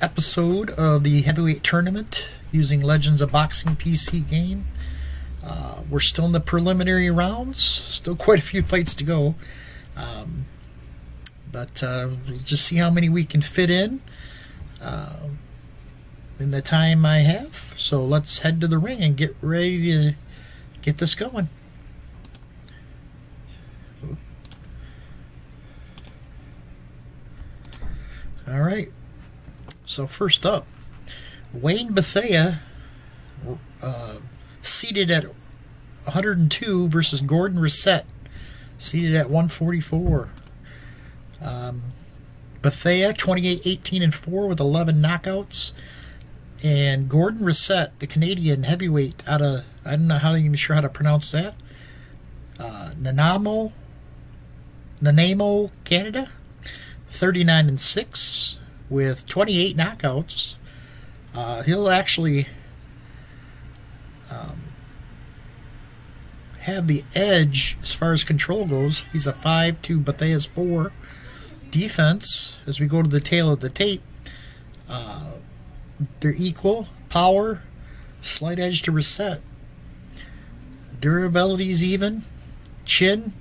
episode of the heavyweight tournament using Legends of Boxing PC game. Uh, we're still in the preliminary rounds, still quite a few fights to go. Um, but uh, we'll just see how many we can fit in uh, in the time I have. So let's head to the ring and get ready to get this going. All right. So first up, Wayne Bethea, uh, seated at 102 versus Gordon Racette, seated at 144. Um, Bethea 28 18 and 4 with 11 knockouts. And Gordon Racette, the Canadian heavyweight out of, I don't know how even sure how to pronounce that. Uh, Nanamo, Nanaimo, Canada, 39 and 6 with 28 knockouts. Uh, he'll actually um, have the edge as far as control goes. He's a 5 to Bethea's 4 defense as we go to the tail of the tape. Uh, they're equal. Power, slight edge to Racette. Durability is even. Chin,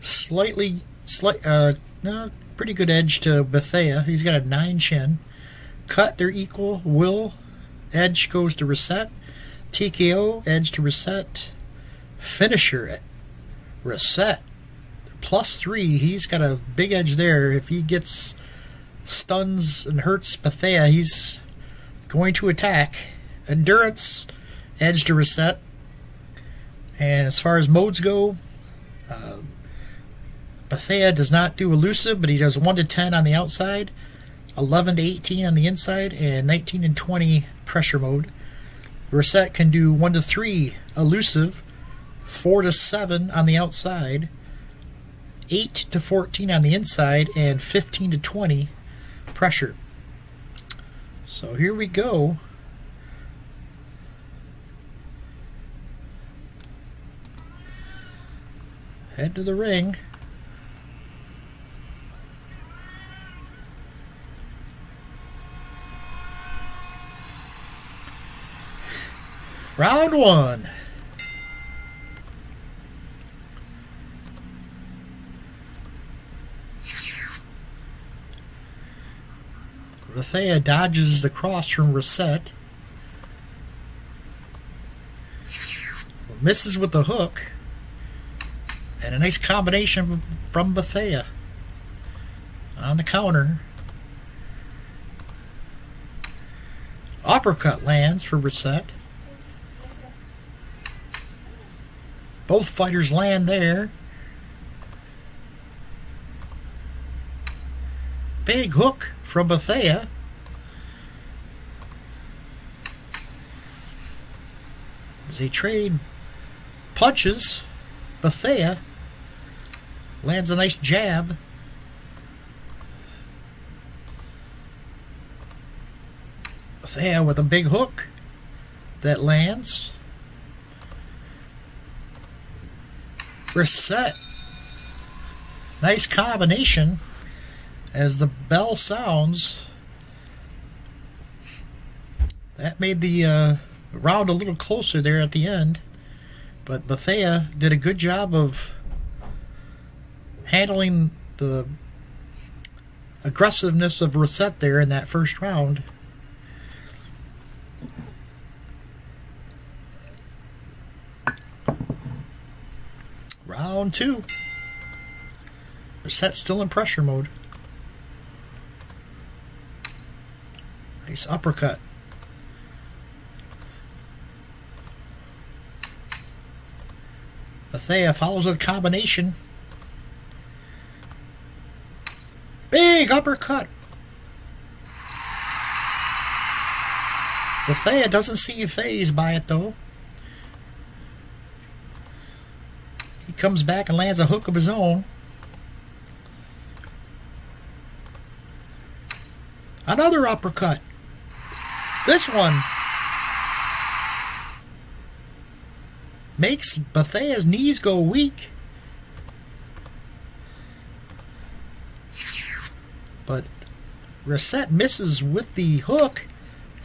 slightly, slight, uh, no, pretty good edge to Bethea. He's got a 9 chin. Cut, they're equal. Will, edge goes to Racette. TKO, edge to Racette. Finisher, it. Racette plus three. He's got a big edge there. If he gets stuns and hurts Bethea, he's going to attack. Endurance, edge to Racette. And as far as modes go, uh, Bethea does not do elusive, but he does 1 to 10 on the outside, 11 to 18 on the inside, and 19 and 20 pressure mode. Racette can do 1 to 3 elusive, 4 to 7 on the outside, 8 to 14 on the inside and 15 to 20 pressure. So here we go. Head to the ring. Round one. Bethea dodges the cross from Racette. Misses with the hook. And a nice combination from Bethea. On the counter. Uppercut lands for Racette. Both fighters land there. Big hook from Bethea. As they trade punches, Bethea lands a nice jab. Bethea with a big hook that lands. Racette. Nice combination as the bell sounds, that made the uh, round a little closer there at the end. But Bethea did a good job of handling the aggressiveness of Racette there in that first round. Round two. Racette still in pressure mode. Nice uppercut. Bethea follows with a combination. Big uppercut. Bethea doesn't seem phased by it though. Comes back and lands a hook of his own. Another uppercut. This one makes Bethea's knees go weak. But Racette misses with the hook,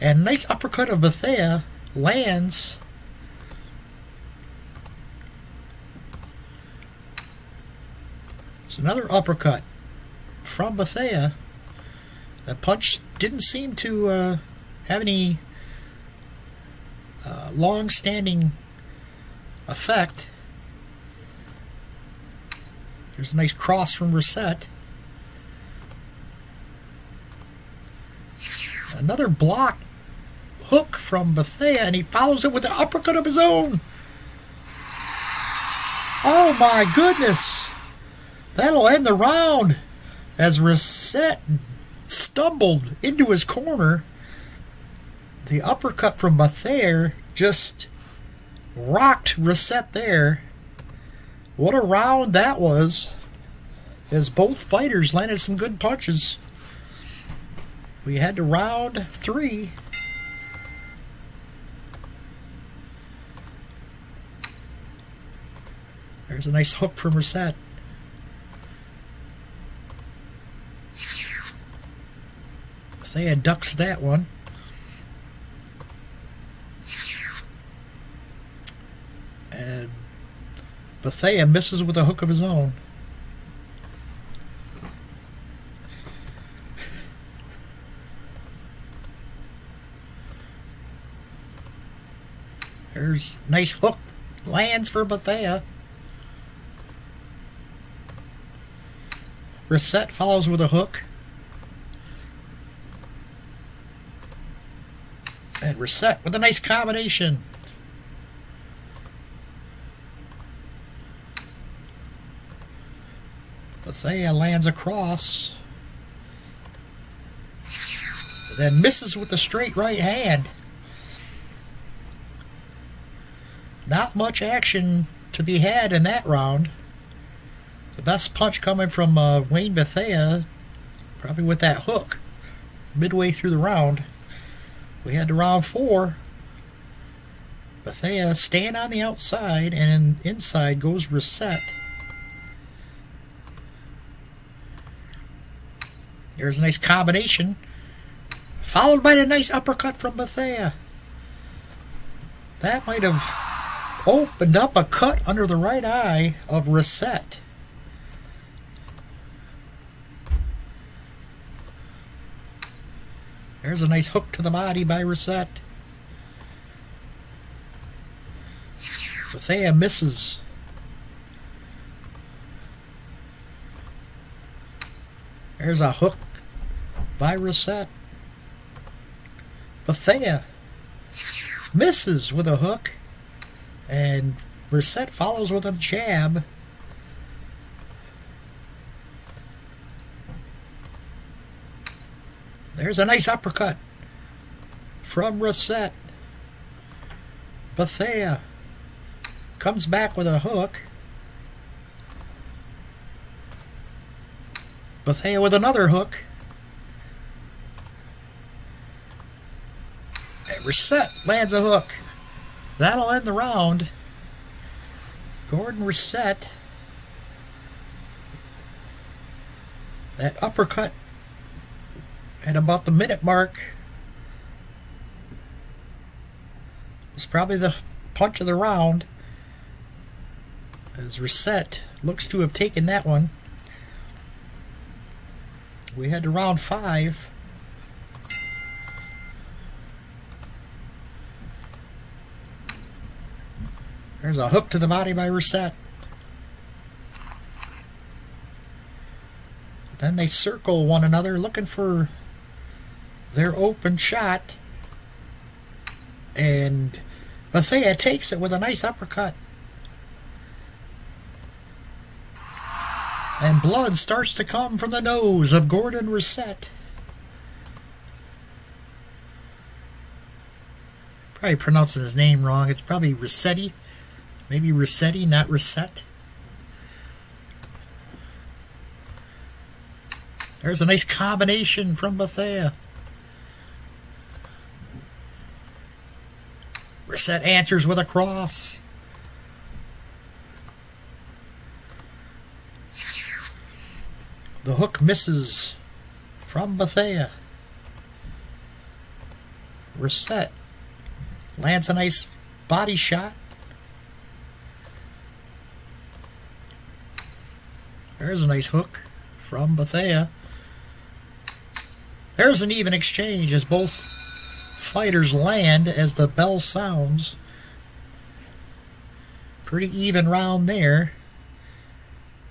and nice uppercut of Bethea lands. It's another uppercut from Bethea. That punch didn't seem to uh, have any uh, long-standing effect. There's a nice cross from Racette. Another block hook from Bethea, and he follows it with an uppercut of his own. Oh my goodness! That'll end the round as Racette stumbled into his corner. The uppercut from Bethea just rocked Racette there. What a round that was. As both fighters landed some good punches. We had to round three. There's a nice hook from Racette. Thea ducks that one. And Bethea misses with a hook of his own. There's nice hook lands for Bethea. Racette follows with a hook. And Racette with a nice combination. Bethea lands across. Then misses with the straight right hand. Not much action to be had in that round. The best punch coming from uh, Wayne Bethea, probably with that hook, midway through the round. We had to round four. Bethea staying on the outside, and inside goes Racette. There's a nice combination, followed by a nice uppercut from Bethea. That might have opened up a cut under the right eye of Racette. There's a nice hook to the body by Racette. Bethea misses. There's a hook by Racette. Bethea misses with a hook. And Racette follows with a jab. There's a nice uppercut from Racette. Bethea comes back with a hook. Bethea with another hook. And Racette lands a hook. That'll end the round. Gordon Racette. That uppercut at about the minute mark was probably the punch of the round. As Racette looks to have taken that one. We had to round five. There's a hook to the body by Racette. Then they circle one another looking for their open shot. And Bethea takes it with a nice uppercut. And blood starts to come from the nose of Gordon Racette. Probably pronouncing his name wrong. It's probably Resetti. Maybe Resetti, not Reset. There's a nice combination from Bethea. Racette answers with a cross. The hook misses from Bethea. Racette. Lands a nice body shot. There's a nice hook from Bethea. There's an even exchange as both fighters land as the bell sounds. Pretty even round there.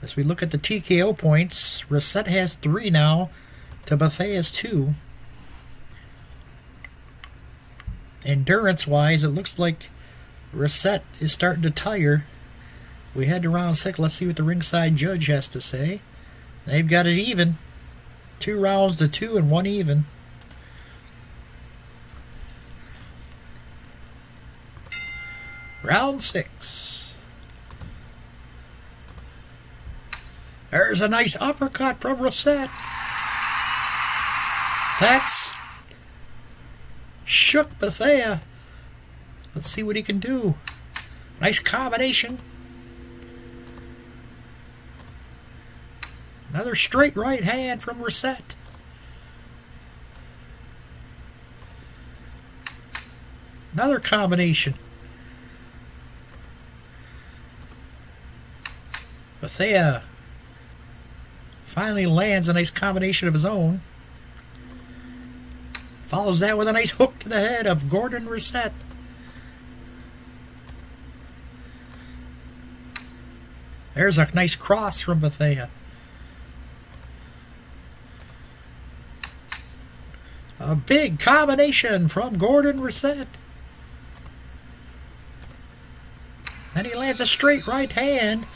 As we look at the TKO points, Racette has three now to Bethea's two. Endurance wise, it looks like Racette is starting to tire. We head to round six. Let's see what the ringside judge has to say. They've got it even. Two rounds to two and one even. Round six. There's a nice uppercut from Racette. That's shook Bethea. Let's see what he can do. Nice combination. Another straight right hand from Racette. Another combination. Bethea finally lands a nice combination of his own. Follows that with a nice hook to the head of Gordon Racette. There's a nice cross from Bethea. A big combination from Gordon Racette. Then he lands a straight right hand,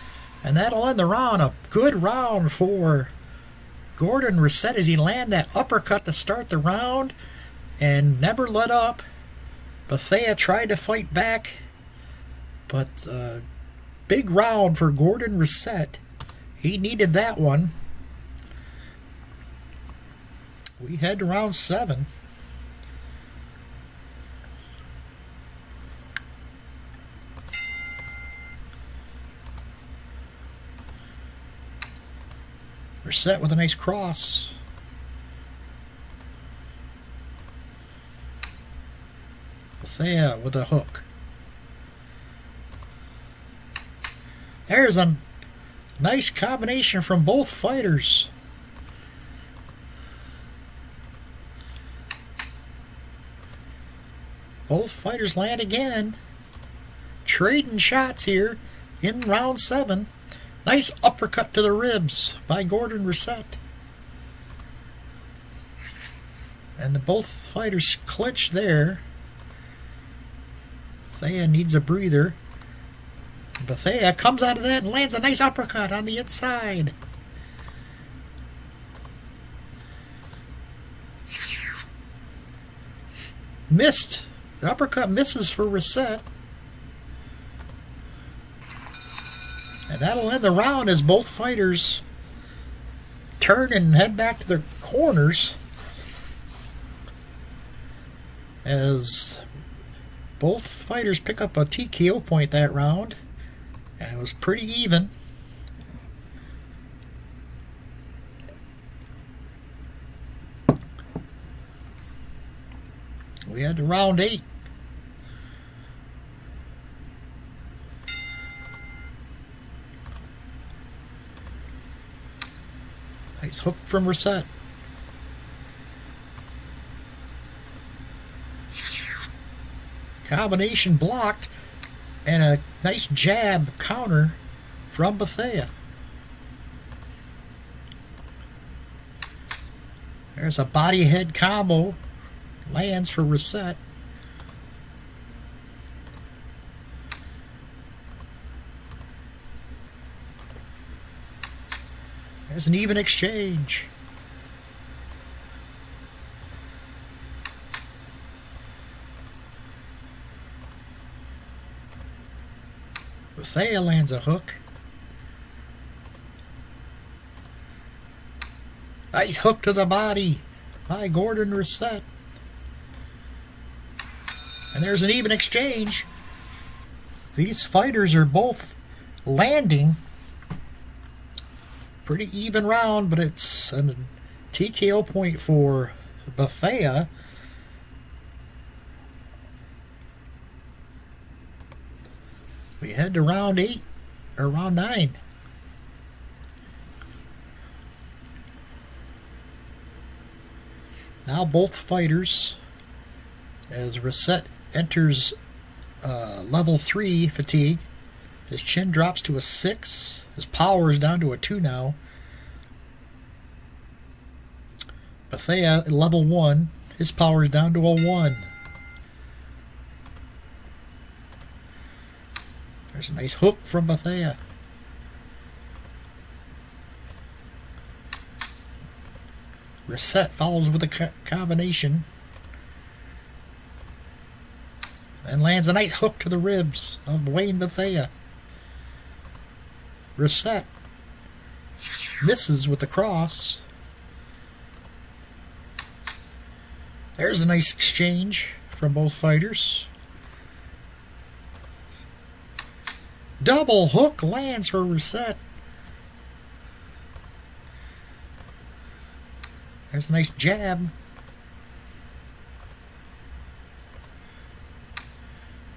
and that'll end the round. A good round for Gordon Racette as he land that uppercut to start the round and never let up. Bethea tried to fight back, but uh, big round for Gordon Racette. He needed that one. We head to round seven. We're set with a nice cross. Bethea with a hook. There's a nice combination from both fighters. Both fighters land again. Trading shots here in round seven. Nice uppercut to the ribs by Gordon Racette. And the both fighters clinch there. Bethea needs a breather. Bethea comes out of that and lands a nice uppercut on the inside. Missed. The uppercut misses for Racette. And that'll end the round as both fighters turn and head back to their corners. As both fighters pick up a TKO point that round. And it was pretty even. We had to round eight. Nice hook from Racette. Combination blocked and a nice jab counter from Bethea. There's a body head combo. Lands for Racette. There's an even exchange. Bethea lands a hook. Nice hook to the body by Gordon Racette. And there's an even exchange. These fighters are both landing pretty even round, but it's a TKO point for Bethea. We head to round eight, or round nine. Now both fighters, as Racette enters uh, level 3 fatigue, his chin drops to a 6. His power is down to a 2 now. Bethea, level 1, his power is down to a 1. There's a nice hook from Bethea. Racette follows with a co combination. And lands a nice hook to the ribs of Wayne Bethea. Racette. Misses with the cross. There's a nice exchange from both fighters. Double hook lands for Racette. There's a nice jab.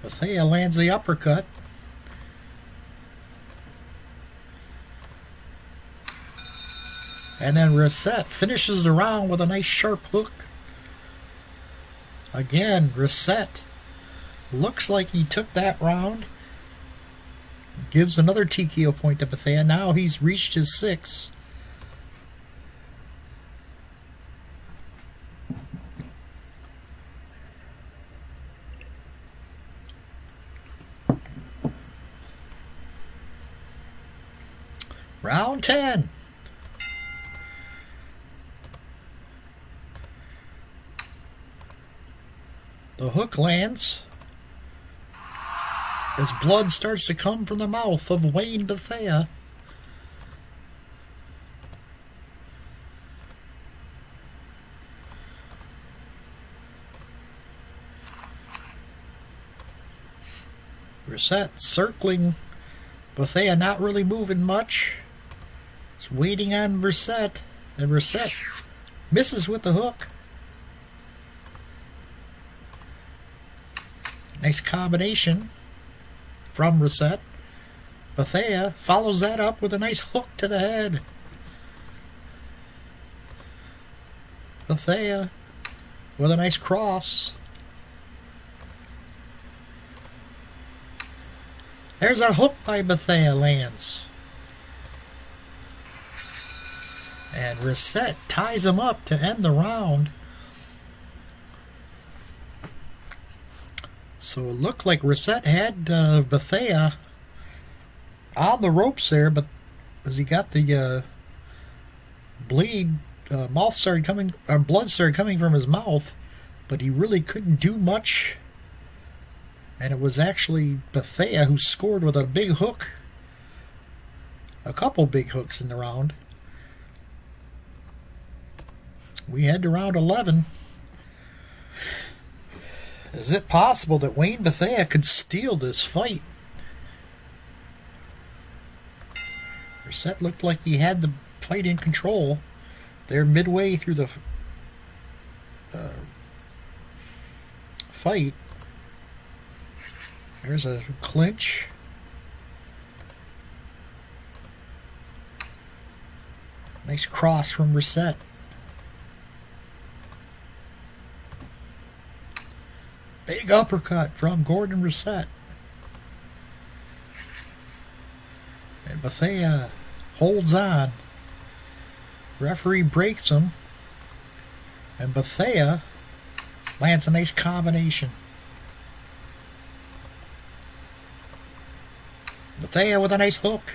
Bethea lands the uppercut. And then Racette finishes the round with a nice sharp hook. Again, Racette looks like he took that round. Gives another TKO point to Bethea. Now he's reached his six. Round 10. The hook lands as blood starts to come from the mouth of Wayne Bethea. Racette circling Bethea not really moving much. It's waiting on Racette, and Racette misses with the hook. Nice combination from Racette. Bethea follows that up with a nice hook to the head. Bethea with a nice cross. There's a hook by Bethea lands. And Racette ties him up to end the round. So it looked like Racette had uh, Bethea on the ropes there, but as he got the uh, bleed, uh, mouth started coming, or blood started coming from his mouth, but he really couldn't do much. And it was actually Bethea who scored with a big hook. A couple big hooks in the round. We head to round 11. Is it possible that Wayne Bethea could steal this fight? Racette looked like he had the fight in control. They're midway through the uh, fight. There's a clinch. Nice cross from Racette. Big uppercut from Gordon Racette. And Bethea holds on. Referee breaks him. And Bethea lands a nice combination. Bethea with a nice hook.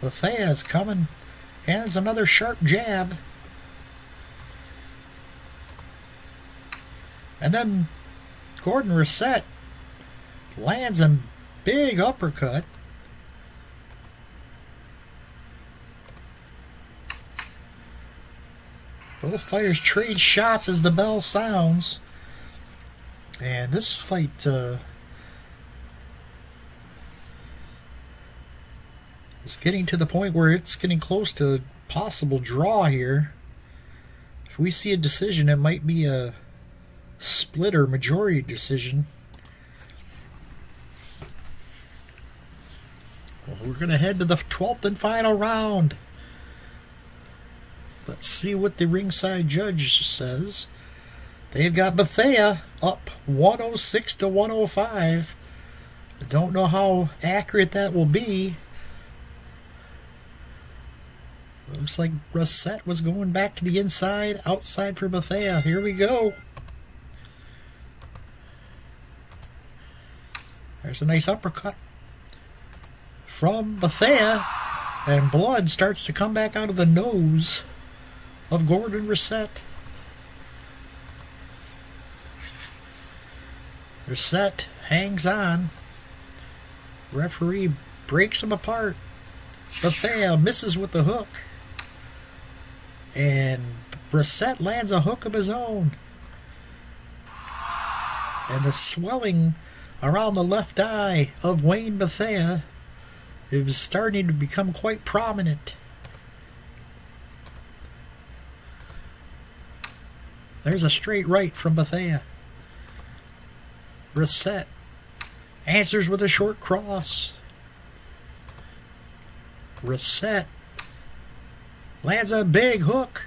Bethea is coming. Hands another sharp jab. And then Gordon Racette lands a big uppercut. Both fighters trade shots as the bell sounds. And this fight, uh, is getting to the point where it's getting close to possible draw here. If we see a decision, it might be a split or majority decision. Well, we're going to head to the 12th and final round. Let's see what the ringside judge says. They've got Bethea up 106 to 105. I don't know how accurate that will be. Looks like Racette was going back to the inside, outside for Bethea. Here we go. There's a nice uppercut from Bethea, and blood starts to come back out of the nose of Gordon Racette. Racette hangs on. Referee breaks him apart. Bethea misses with the hook. And Racette lands a hook of his own. And the swelling around the left eye of Wayne Bethea was starting to become quite prominent. There's a straight right from Bethea. Racette. Answers with a short cross. Racette. Lands a big hook.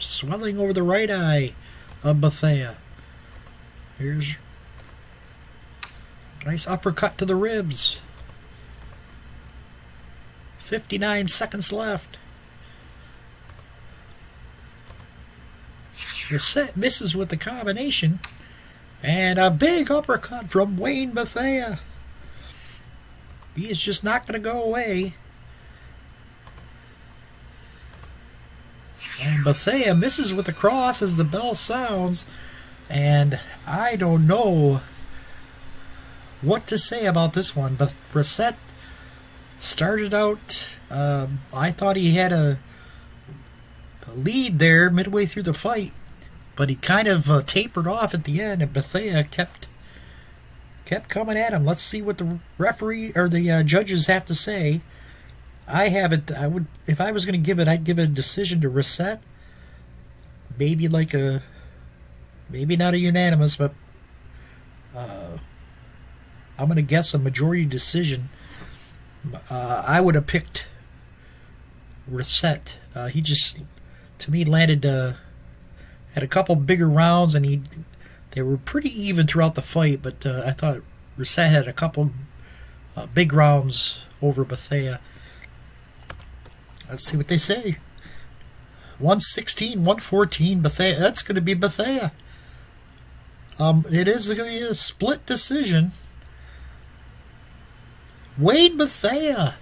Swelling over the right eye of Bethea. Here's nice uppercut to the ribs. 59 seconds left. Racette misses with the combination. And a big uppercut from Wayne Bethea. He is just not going to go away. And Bethea misses with the cross as the bell sounds. And I don't know what to say about this one. But Racette started out, uh, I thought he had a, a lead there midway through the fight but he kind of uh, tapered off at the end, and Bethea kept kept coming at him. Let's see what the referee or the uh, judges have to say. I have it. I would, if I was going to give it, I'd give it a decision to Racette. Maybe like a, maybe not a unanimous, but uh, I'm going to guess a majority decision. Uh, I would have picked Racette. Uh, he just, to me, landed. Uh, had a couple bigger rounds, and he they were pretty even throughout the fight. But uh, I thought Racette had a couple uh, big rounds over Bethea. Let's see what they say. 116, 114, Bethea. That's going to be Bethea. Um, it is going to be a split decision. Wade Bethea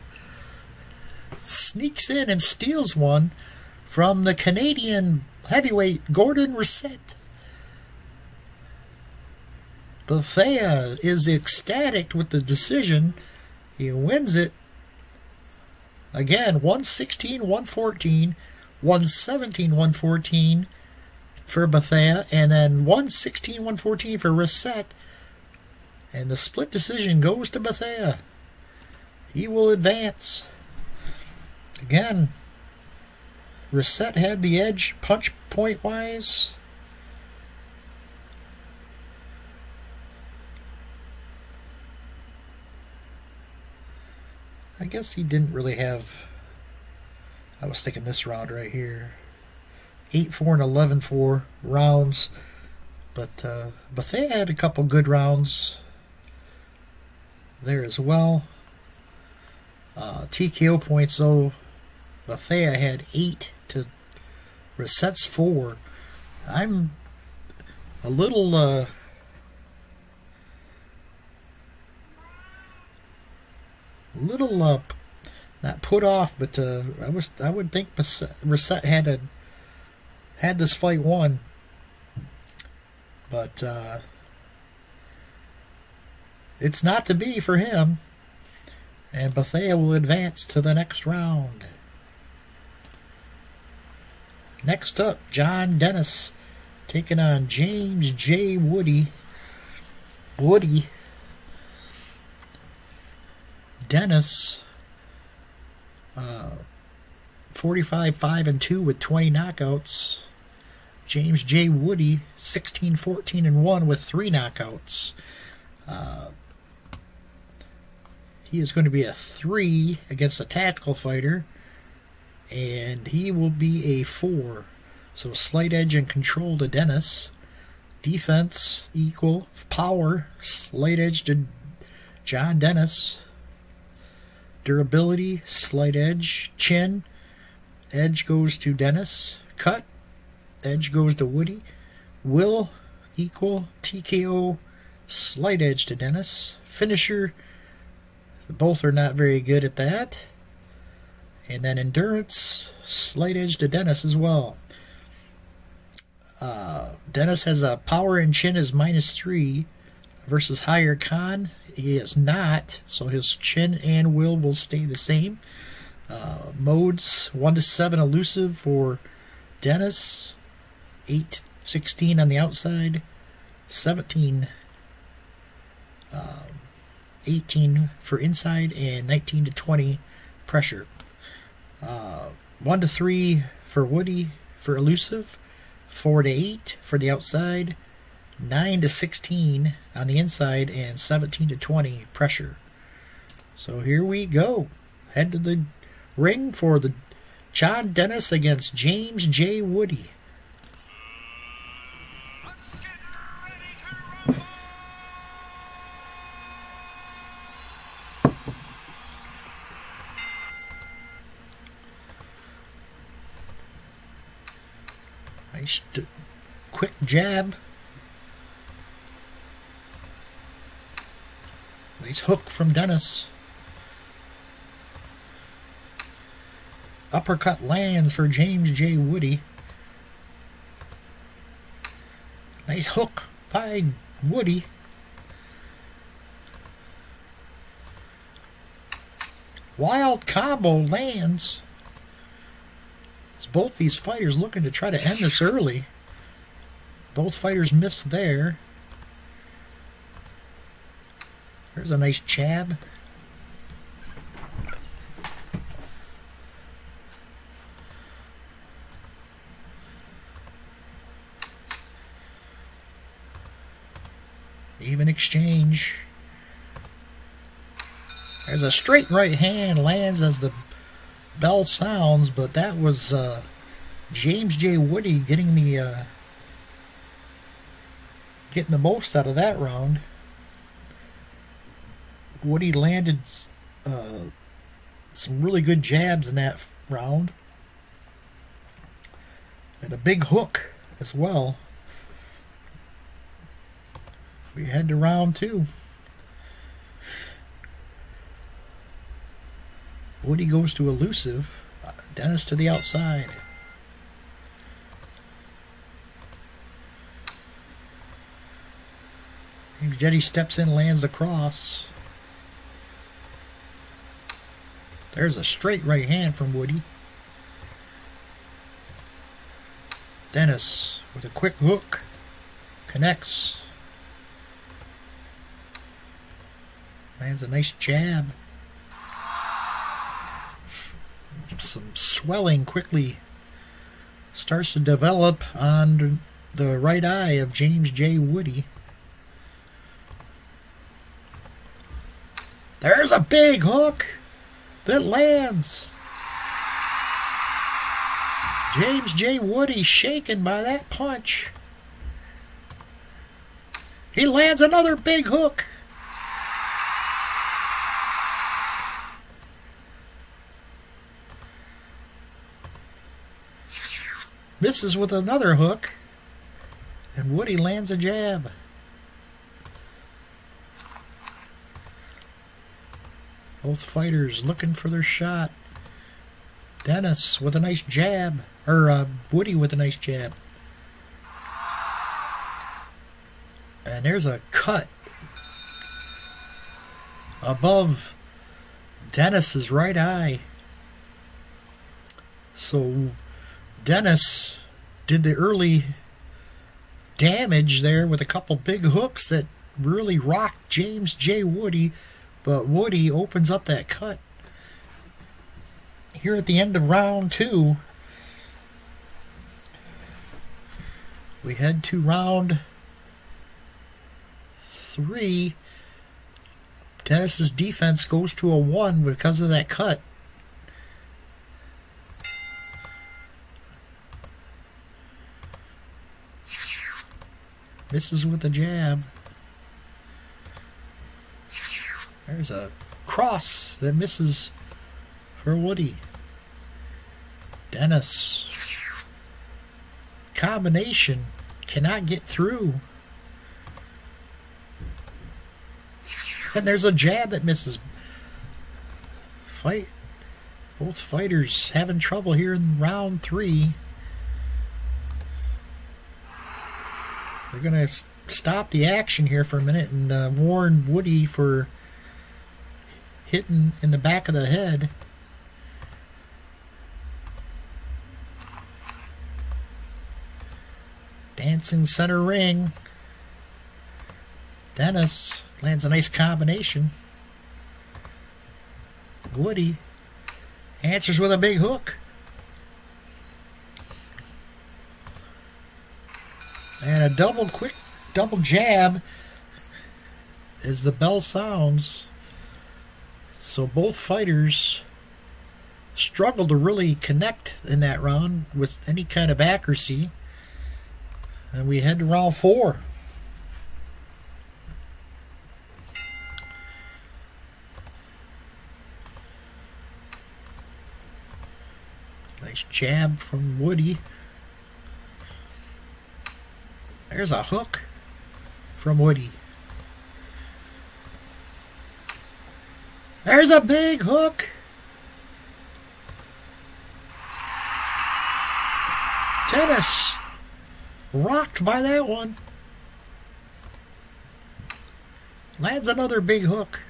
sneaks in and steals one from the Canadian heavyweight Gordon Racette. Bethea is ecstatic with the decision. He wins it. Again, 116, 114, 117, 114 for Bethea, and then 116, 114 for Racette. And the split decision goes to Bethea. He will advance. Again, Racette had the edge punch point wise. I guess he didn't really have. I was thinking this round right here. 8 4 and 11 4 rounds. But, uh, but they had a couple good rounds there as well. Uh, TKO points, though, Bethea had 8 to Racette's 4. I'm a little uh, little uh, not put off, but uh, I was I would think Racette had a had this fight won, but uh, it's not to be for him, and Bethea will advance to the next round. Next up, John Denis taking on James J. Woody. Woody. Denis. Uh, 45 5 and 2 with 20 knockouts. James J. Woody 16 14 and 1 with 3 knockouts. Uh, he is going to be a 3 against a tactical fighter. And he will be a 4. So slight edge and control to Denis. Defense equal. Power, slight edge to John Denis. Durability, slight edge. Chin, edge goes to Denis. Cut, edge goes to Woody. Will, equal. TKO, slight edge to Denis. Finisher, both are not very good at that. And then endurance, slight edge to Denis as well. Uh, Denis has a power and chin is minus three versus higher con. He is not, so his chin and will will stay the same. Uh, modes 1 to 7 elusive for Denis, 8 16 on the outside, 17 um, 18 for inside, and 19 to 20 pressure. Uh, 1 to 3 for Woody for elusive, 4 to 8 for the outside, 9 to 16 on the inside, and 17 to 20 pressure. So here we go. Head to the ring for the John Denis against James J. Woody. Nice quick jab. Nice hook from Denis. Uppercut lands for James J. Woody. Nice hook by Woody. Wild combo lands. As both these fighters looking to try to end this early. Both fighters missed there. There's a nice jab. Even exchange. There's a straight right hand lands as the bell sounds, but that was uh, James J. Woody getting the uh, getting the most out of that round. Woody landed uh, some really good jabs in that round. And a big hook as well. We head to round two. Woody goes to elusive. Denis to the outside. Jetty steps in, lands across. There's a straight right hand from Woody. Denis with a quick hook. Connects. Lands a nice jab. Some swelling quickly starts to develop on the right eye of James J. Woody. There's a big hook that lands. James J. Woody shaken by that punch. He lands another big hook. Misses with another hook. And Woody lands a jab. Both fighters looking for their shot. Denis with a nice jab. Or uh, Woody with a nice jab. And there's a cut above Denis's right eye. So Denis did the early damage there with a couple big hooks that really rocked James J. Woody, but Woody opens up that cut. Here at the end of round two, we head to round three. Denis's defense goes to a one because of that cut. Misses with a jab. There's a cross that misses for Woody. Denis. Combination cannot get through. And there's a jab that misses. Fight. Both fighters having trouble here in round three. They're going to stop the action here for a minute and uh, warn Woody for hitting in the back of the head. Dancing center ring. Denis lands a nice combination. Woody answers with a big hook. And a double quick double jab as the bell sounds. So both fighters struggled to really connect in that round with any kind of accuracy. And we head to round four. Nice jab from Woody. There's a hook from Woody. There's a big hook. Denis. Rocked by that one. Lands another big hook.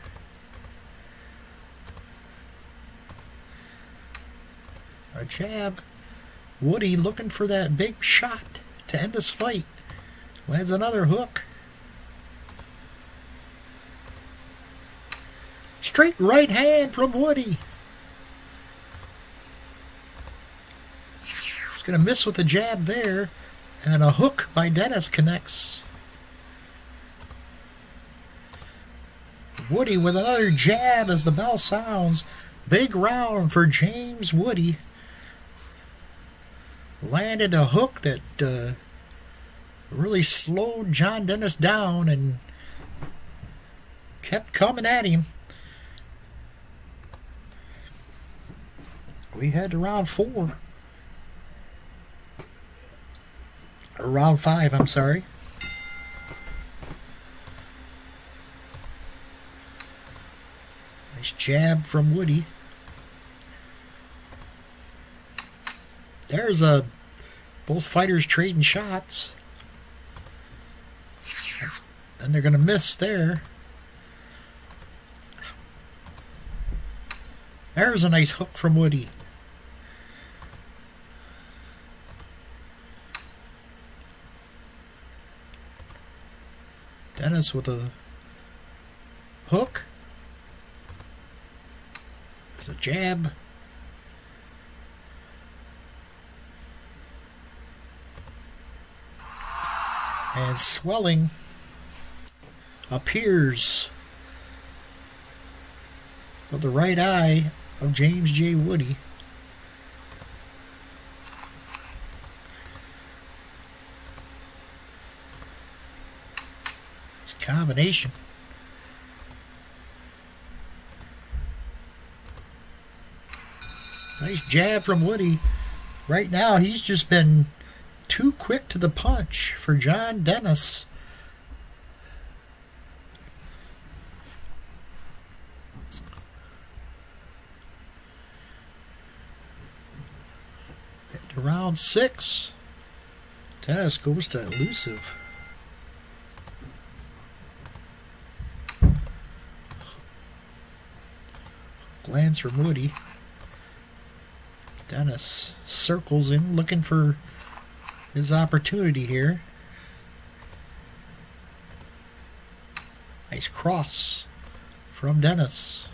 A jab. Woody looking for that big shot to end this fight. Lands another hook. Straight right hand from Woody. He's going to miss with a jab there. And a hook by Denis connects. Woody with another jab as the bell sounds. Big round for James Woody. Landed a hook that uh, really slowed John Denis down and kept coming at him. We had to round four. Or round five, I'm sorry. Nice jab from Woody. There's a both fighters trading shots. And they're going to miss there. There's a nice hook from Woody. Denis with a hook. There's a jab. And swelling appears of the right eye of James J. Woody. It's combination. Nice jab from Woody. Right now, he's just been too quick to the punch for John Denis. round six. Denis goes to elusive. Plans from Woody. Denis circles in, looking for his opportunity here. Nice cross from Denis.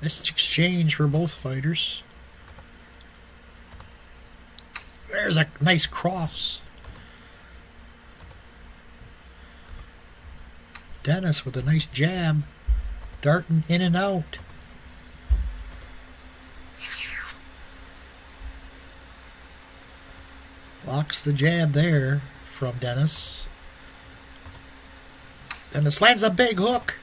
Missed exchange for both fighters. There's a nice cross. Denis with a nice jab darting in and out. Locks the jab there from Denis. Denis lands a big hook.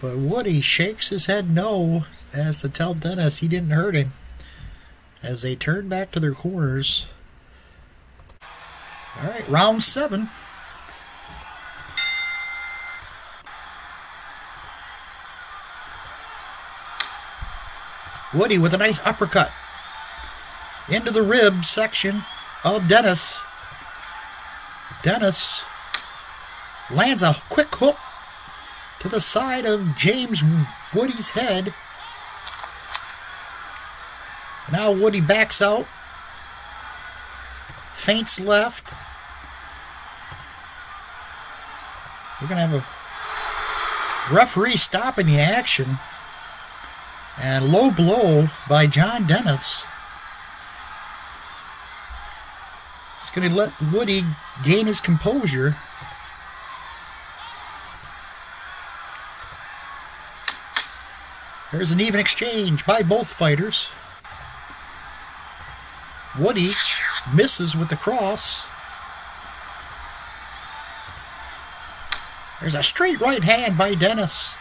But Woody shakes his head no as to tell Denis he didn't hurt him. As they turn back to their corners. All right, round seven. Woody with a nice uppercut into the rib section of Denis. Denis lands a quick hook to the side of James Woody's head. Now Woody backs out, feints left. We're going to have a referee stopping the action. And low blow by John Denis. He's going to let Woody gain his composure. There's an even exchange by both fighters. Woody misses with the cross. There's a straight right hand by Denis.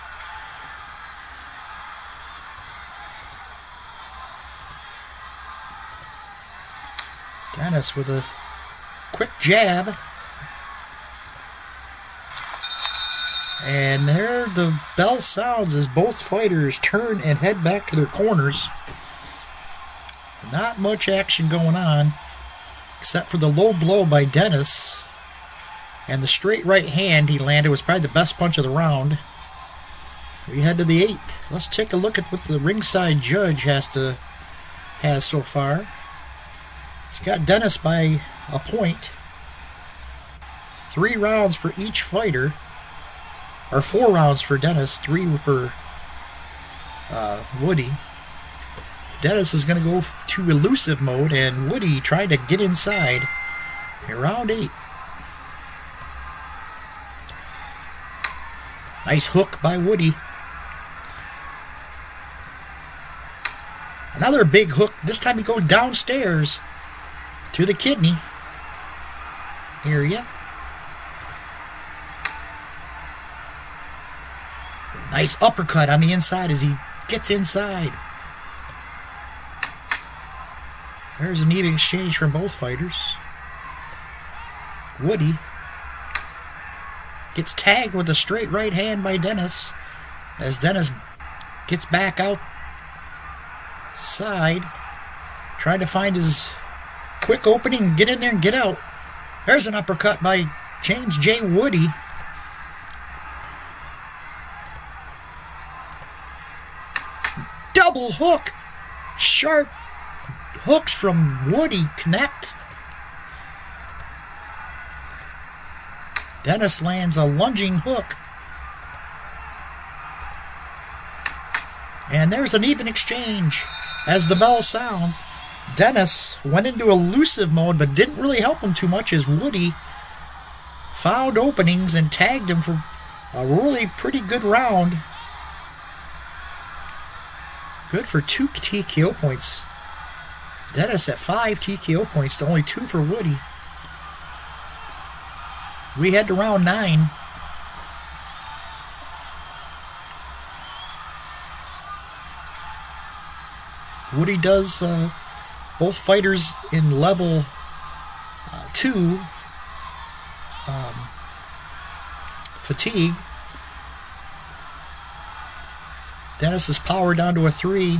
With a quick jab. And there the bell sounds as both fighters turn and head back to their corners. Not much action going on, except for the low blow by Denis. And the straight right hand he landed was probably the best punch of the round. We head to the eighth. Let's take a look at what the ringside judge has to has so far. It's got Denis by a point. Three rounds for each fighter or four rounds for Denis, three for uh, Woody. Denis is going to go to elusive mode, and Woody trying to get inside in round eight. Nice hook by Woody. Another big hook. This time he goes downstairs to the kidney area. Nice uppercut on the inside as he gets inside. There's an even exchange from both fighters. Woody gets tagged with a straight right hand by Denis as Denis gets back out side trying to find his quick opening get in there and get out. There's an uppercut by James J. Woody. double hook. Sharp hooks from Woody connect. Denis lands a lunging hook. And there's an even exchange. As the bell sounds, Denis went into elusive mode but didn't really help him too much as Woody found openings and tagged him for a really pretty good round. Good for two TKO points. Denis at five TKO points to only two for Woody. We head to round nine. Woody does uh, both fighters in level uh, two um, fatigue. Denis is powered down to a three.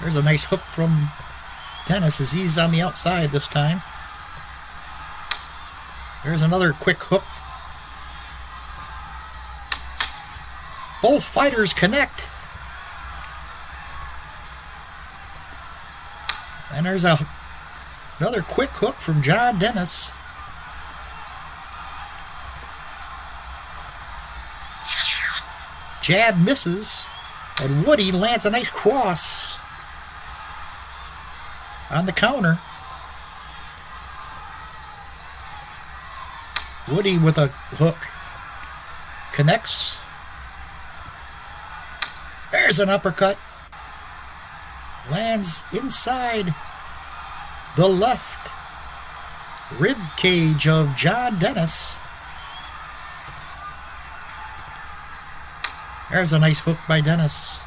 There's a nice hook from Denis as he's on the outside this time. There's another quick hook. Both fighters connect. And there's a another quick hook from John Denis. Jab misses, and Woody lands a nice cross on the counter. Woody with a hook connects. There's an uppercut. Lands inside the left rib cage of John Denis. There's a nice hook by Denis.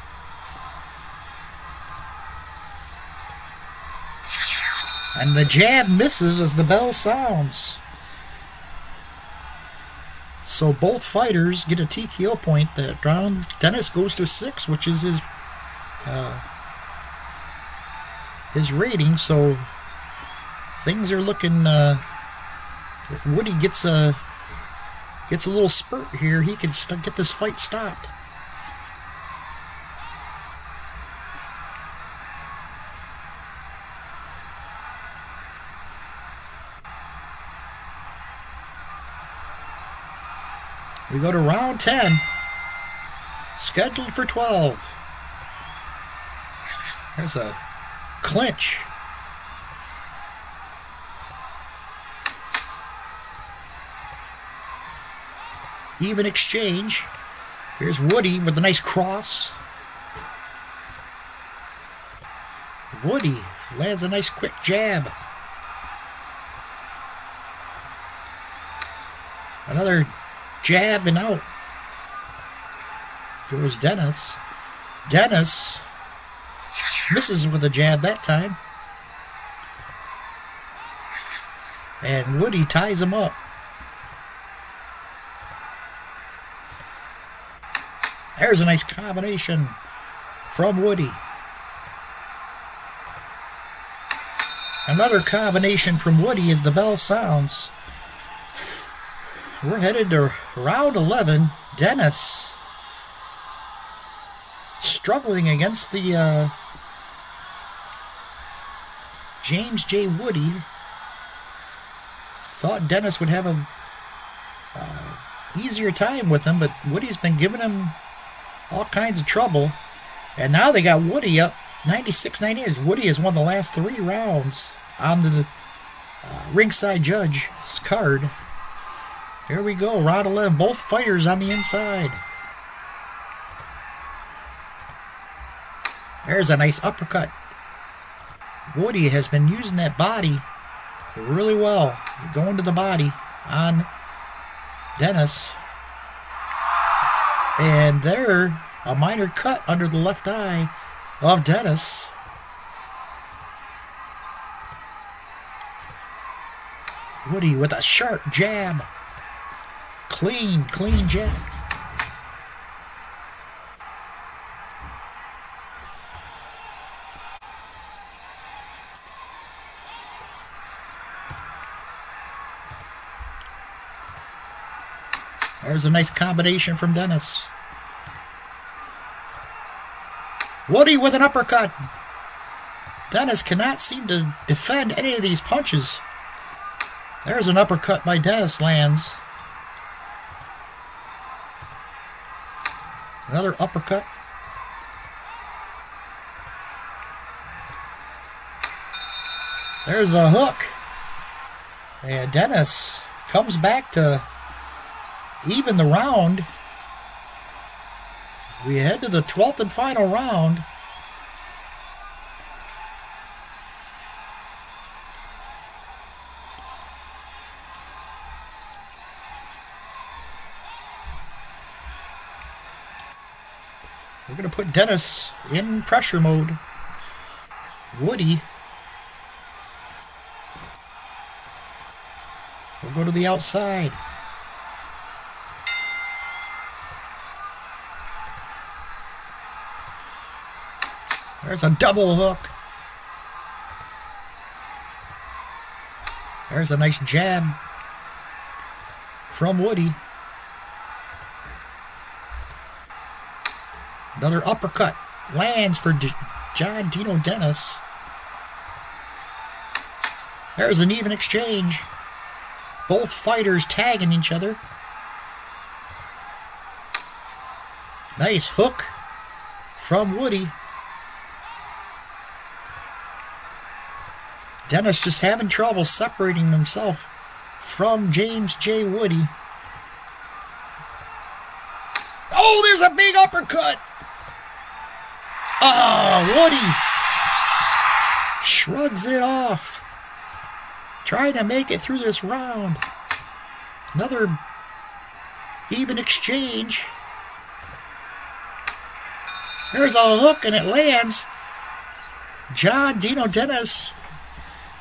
And the jab misses as the bell sounds. So both fighters get a TKO point. That round, Denis goes to six, which is his uh, his rating. So things are looking. Uh, if Woody gets a gets a little spurt here, he can get this fight stopped. We go to round 10, scheduled for 12. There's a clinch. Even exchange. Here's Woody with a nice cross. Woody lands a nice quick jab. Another jab and out. Goes Denis. Denis misses with a jab that time. And Woody ties him up. There's a nice combination from Woody. Another combination from Woody as the bell sounds. We're headed to round 11. Denis struggling against the uh, James J. Woody. Thought Denis would have a uh, easier time with him, but Woody's been giving him all kinds of trouble. And now they got Woody up 96 98. Woody has won the last three rounds on the uh, ringside judge's card. Here we go, 11. Both fighters on the inside. There's a nice uppercut. Woody has been using that body really well. Going to the body on Denis. And there, a minor cut under the left eye of Denis. Woody with a sharp jab. Clean, clean jab. There's a nice combination from Denis. Woody with an uppercut. Denis cannot seem to defend any of these punches. There's an uppercut by Denis lands. Another uppercut. There's a hook. And Denis comes back to even the round. We head to the 12th and final round. Going to put Denis in pressure mode. Woody. We'll go to the outside. There's a double hook. There's a nice jab from Woody. Another uppercut lands for J John Dino Denis. There's an even exchange. Both fighters tagging each other. Nice hook from Woody. Denis just having trouble separating himself from James J. Woody. Oh, there's a big uppercut. Oh, Woody shrugs it off. Trying to make it through this round. Another even exchange. There's a hook and it lands. John Dino Denis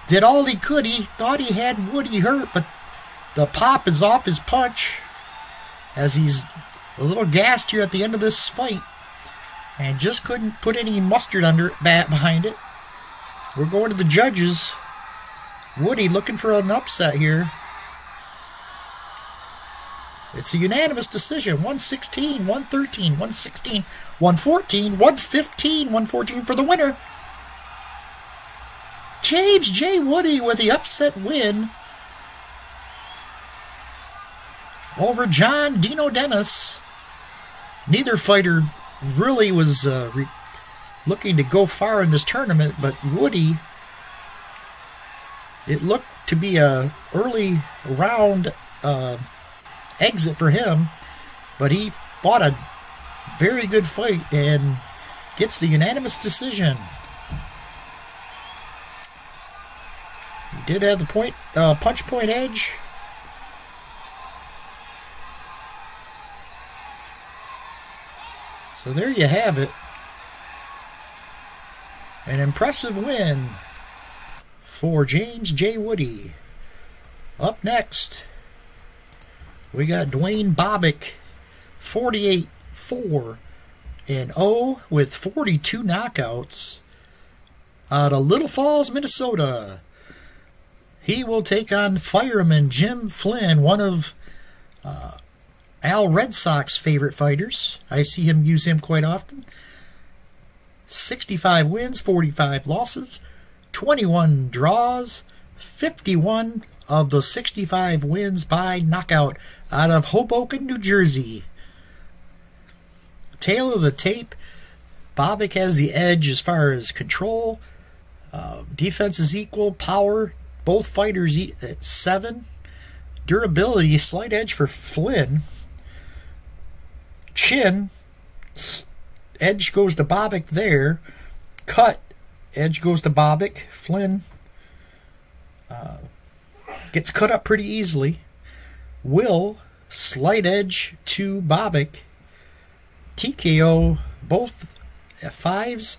did all he could. He thought he had Woody hurt, but the pop is off his punch as he's a little gassed here at the end of this fight and just couldn't put any mustard under bat behind it. We're going to the judges. Woody looking for an upset here. It's a unanimous decision. 116, 113, 116, 114, 115, 114 for the winner. James J. Woody with the upset win over John Dino Denis. Neither fighter really was uh, looking to go far in this tournament, but Woody, it looked to be a early round uh, exit for him, but he fought a very good fight and gets the unanimous decision. He did have the point uh, punch point edge. So there you have it. An impressive win for James J. Woody. Up next, we got Duane Bobick, 48 4 and 0 with 42 knockouts out of Little Falls, Minnesota. He will take on fireman Jim Flynn, one of uh, Al Red Sox favorite fighters. I see him use him quite often. 65 wins, 45 losses, 21 draws, 51 of the 65 wins by knockout out of Hoboken, New Jersey. Tale of the tape, Bobick has the edge as far as control. Uh, defense is equal, power, both fighters at 7. Durability, slight edge for Flynn. Chin, edge goes to Bobick there. Cut, edge goes to Bobick. Flynn uh, gets cut up pretty easily. Will, slight edge to Bobick. TKO, both fives.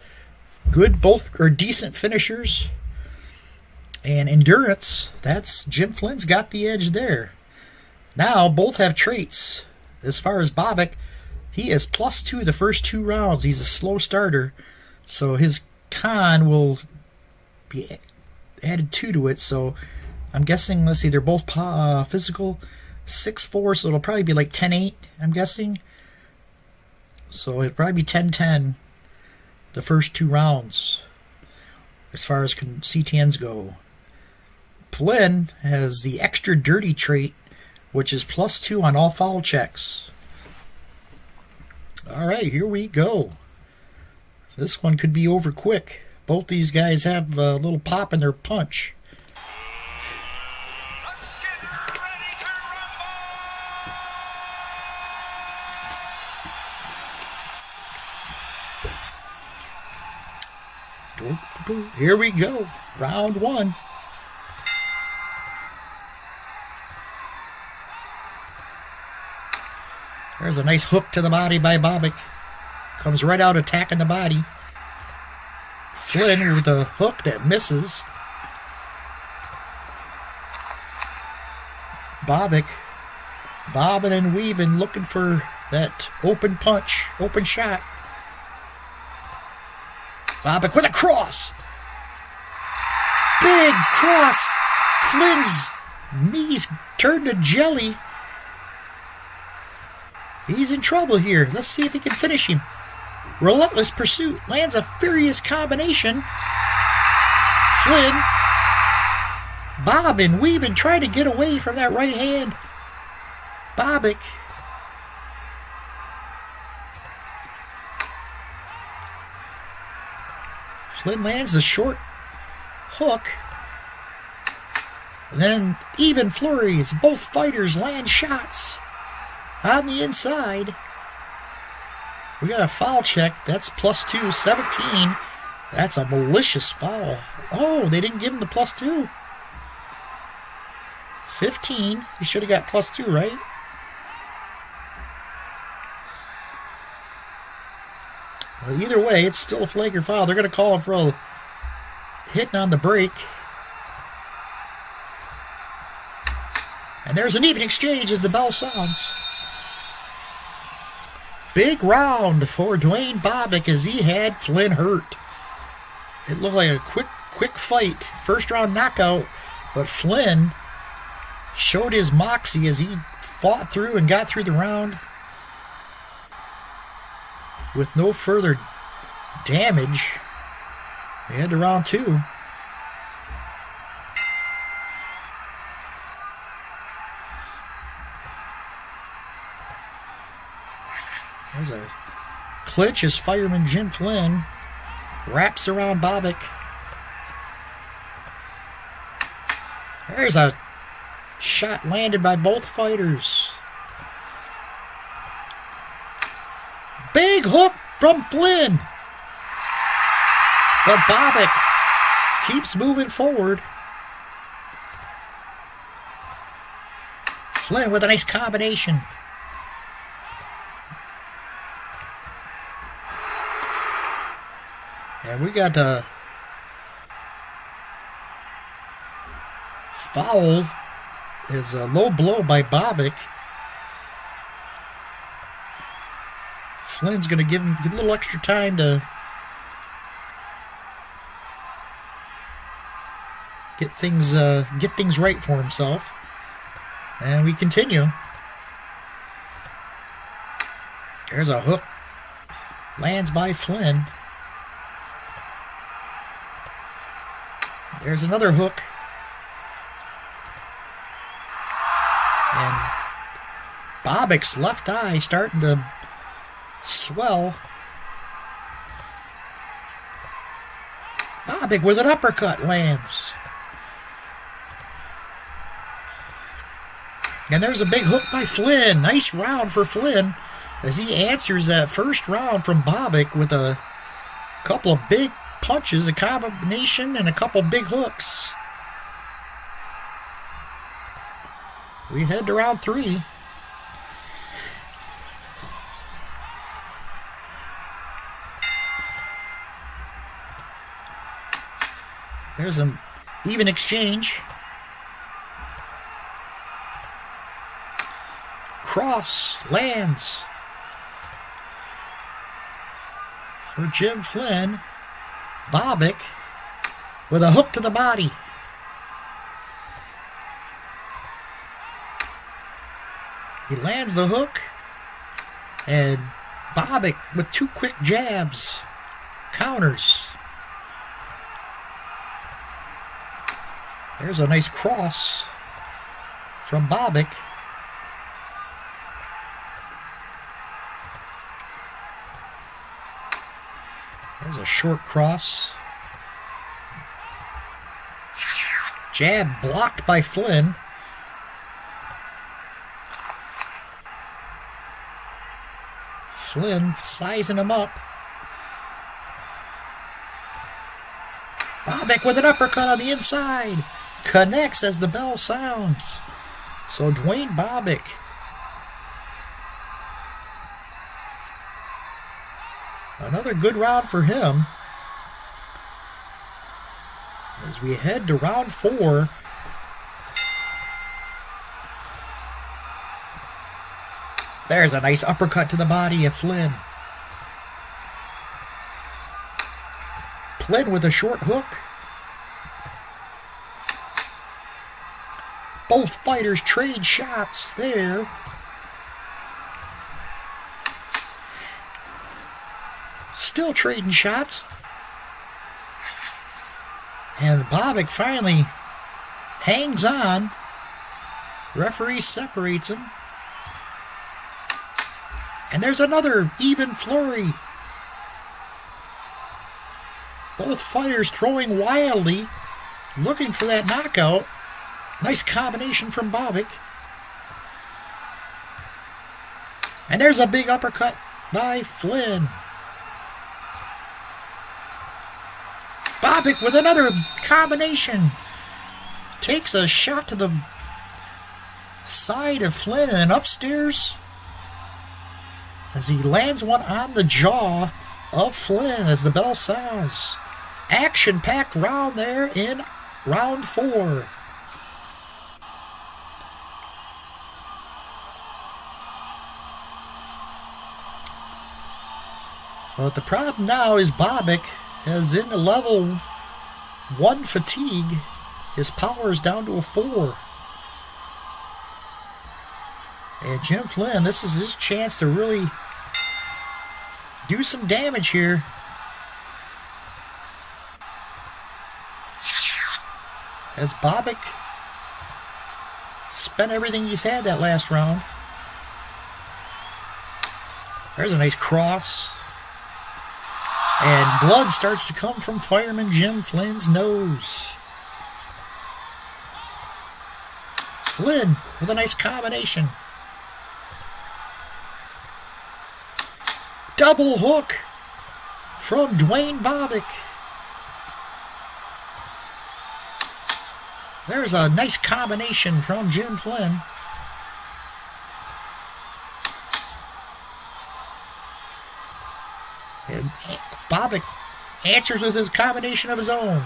Good, both are decent finishers. And endurance, that's Jim Flynn's got the edge there. Now, both have traits. As far as Bobick, he is plus two the first two rounds. He's a slow starter, so his con will be added two to it. So I'm guessing, let's see, they're both uh, physical, six four, so it'll probably be like 10-8, I'm guessing. So it'll probably be 10-10 the first two rounds as far as CTNs go. Flynn has the extra dirty trait, which is plus two on all foul checks. All right, here we go. This one could be over quick. Both these guys have a little pop in their punch. Here we go. Round one. There's a nice hook to the body by Bobick. Comes right out attacking the body. Flynn with a hook that misses. Bobick bobbing and weaving, looking for that open punch, open shot. Bobick with a cross. Big cross. Flynn's knees turned to jelly. He's in trouble here. Let's see if he can finish him. Relentless pursuit lands a furious combination. Flynn Bobbing, weaving, trying to get away from that right hand. Bobick. Flynn lands the short hook. Then even flurries. Both fighters land shots on the inside. We got a foul check. That's plus two, 17. That's a malicious foul. Oh, they didn't give him the plus two. 15. He should have got plus two, right? Well, either way, it's still a flagrant foul. They're going to call him for a hitting on the break. And there's an even exchange as the bell sounds. Big round for Duane Bobick as he had Flynn hurt. It looked like a quick, quick fight. First round knockout, but Flynn showed his moxie as he fought through and got through the round with no further damage. Had to round two. There's a clinch as fireman Jim Flynn wraps around Bobick. There's a shot landed by both fighters. Big hook from Flynn. But Bobick keeps moving forward. Flynn with a nice combination. And we got a foul is a low blow by Bobick. Flynn's going to give him a little extra time to get things uh, get things right for himself. And we continue. There's a hook. Lands by Flynn. There's another hook. And Bobick's left eye starting to swell. Bobick with an uppercut lands. And there's a big hook by Flynn. Nice round for Flynn as he answers that first round from Bobick with a couple of big punches, a combination, and a couple big hooks. We head to round three. There's an even exchange. Cross lands for Jim Flynn. Bobick with a hook to the body. He lands the hook, and Bobick with two quick jabs counters. There's a nice cross from Bobick. A short cross. Jab blocked by Flynn. Flynn sizing him up. Bobick with an uppercut on the inside. Connects as the bell sounds. So Duane Bobick Another good round for him. As we head to round four. There's a nice uppercut to the body of Flynn. Flynn with a short hook. Both fighters trade shots there. Still trading shots. And Bobick finally hangs on. Referee separates him. And there's another even flurry. Both fighters throwing wildly, looking for that knockout. Nice combination from Bobick. And there's a big uppercut by Flynn. Bobick with another combination. Takes a shot to the side of Flynn and upstairs as he lands one on the jaw of Flynn as the bell sounds. Action packed round there in round four. But the problem now is Bobick is in the level one fatigue. His power is down to a four. And Jim Flynn, this is his chance to really do some damage here. As Bobick spent everything he's had that last round. There's a nice cross. And blood starts to come from Fireman Jim Flynn's nose. Flynn with a nice combination. Double hook from Duane Bobick. There's a nice combination from Jim Flynn. And answers with his combination of his own.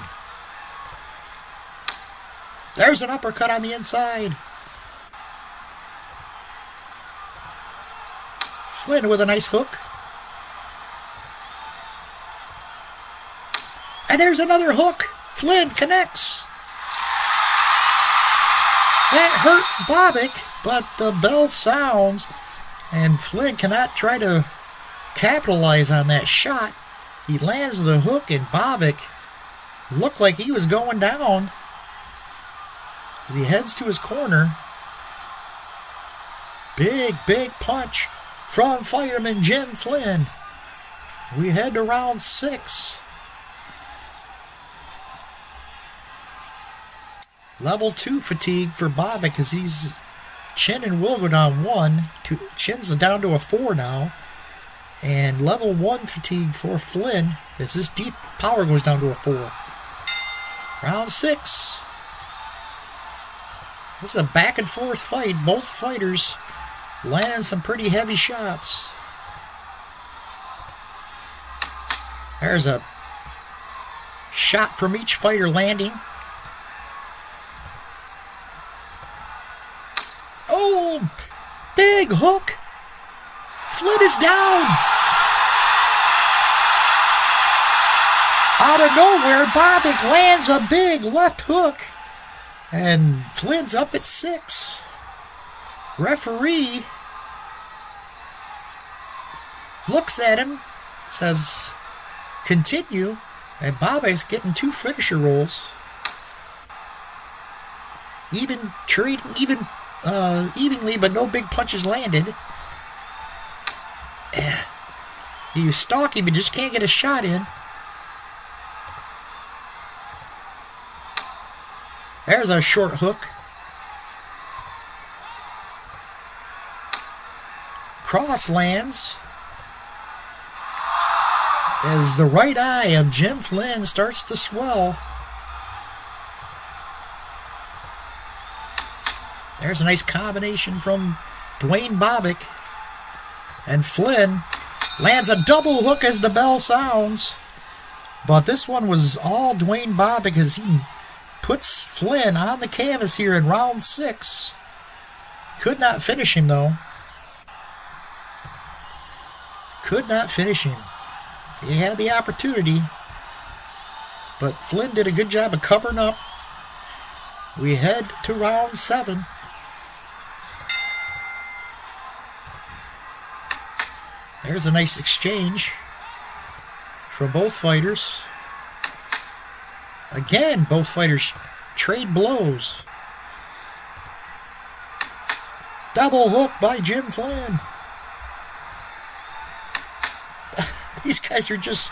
There's an uppercut on the inside. Flynn with a nice hook. And there's another hook. Flynn connects. That hurt Bobick, but the bell sounds, and Flynn cannot try to capitalize on that shot. He lands the hook, and Bobick looked like he was going down as he heads to his corner. Big, big punch from fireman Jim Flynn. We head to round six. Level two fatigue for Bobick as he's Chin and Will go down one. Two, Chin's down to a four now. And level one fatigue for Flynn as this deep power goes down to a four. Round six. This is a back and forth fight. Both fighters landing some pretty heavy shots. There's a shot from each fighter landing. Oh, big hook. Flynn is down. Out of nowhere, Bobick lands a big left hook. And Flynn's up at six. Referee looks at him, says, continue, and Bobick's getting two finisher rolls. Even trading, even uh, evenly, but no big punches landed. Eh. You stalk him, but just can't get a shot in. There's a short hook. Cross lands as the right eye of Jim Flynn starts to swell. There's a nice combination from Duane Bobick. And Flynn lands a double hook as the bell sounds. But this one was all Dwayne Bob because he puts Flynn on the canvas here in round six. Could not finish him, though. Could not finish him. He had the opportunity, but Flynn did a good job of covering up. We head to round seven. There's a nice exchange from both fighters. Again, both fighters trade blows. Double hook by Jim Flynn. These guys are just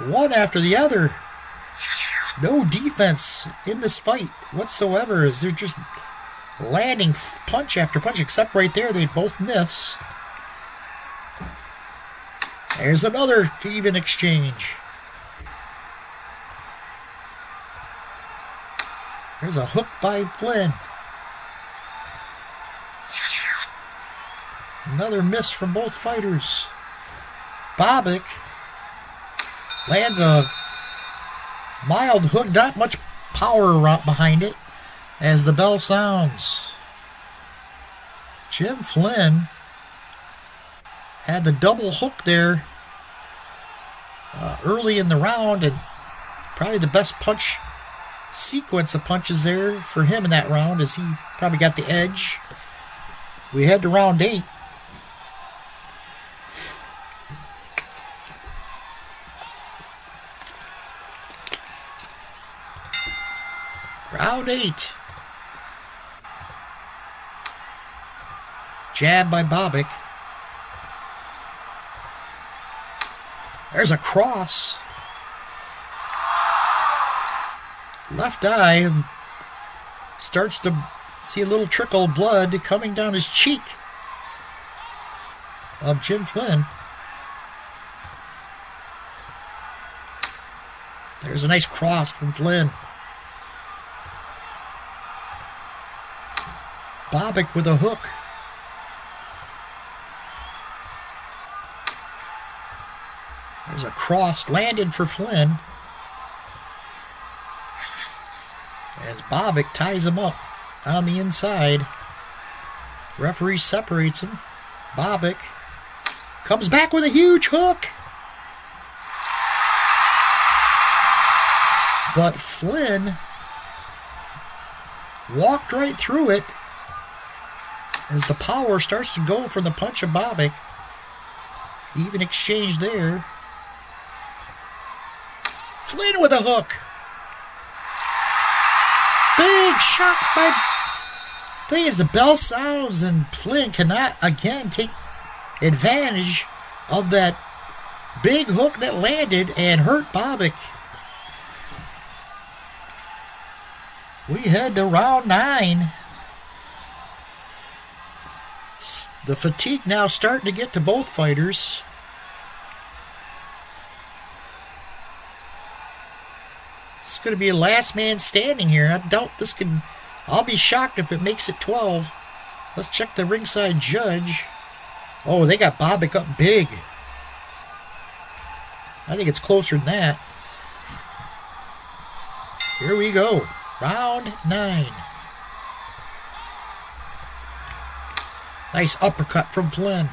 one after the other. No defense in this fight whatsoever as they're just landing punch after punch, except right there they both miss. There's another to even exchange. There's a hook by Flynn. Another miss from both fighters. Bobick lands a mild hook, not much power behind it as the bell sounds. Jim Flynn had the double hook there uh, early in the round and probably the best punch sequence of punches there for him in that round as he probably got the edge. We head to round eight. Round eight. Jab by Bobick. There's a cross. Left eye starts to see a little trickle of blood coming down his cheek of Jim Flynn. There's a nice cross from Flynn. Bobick with a hook. There's a cross landed for Flynn. As Bobick ties him up on the inside. Referee separates him. Bobick comes back with a huge hook. But Flynn walked right through it as the power starts to go from the punch of Bobick. Even exchange there. Flynn with a hook. Big shot by. Thing is, the bell sounds and Flynn cannot again take advantage of that big hook that landed and hurt Bobick. We head to round nine. The fatigue now starting to get to both fighters. It's going to be a last man standing here. I doubt this can. I'll be shocked if it makes it 12. Let's check the ringside judge. Oh, they got Bobick up big. I think it's closer than that. Here we go. Round nine. Nice uppercut from Flynn.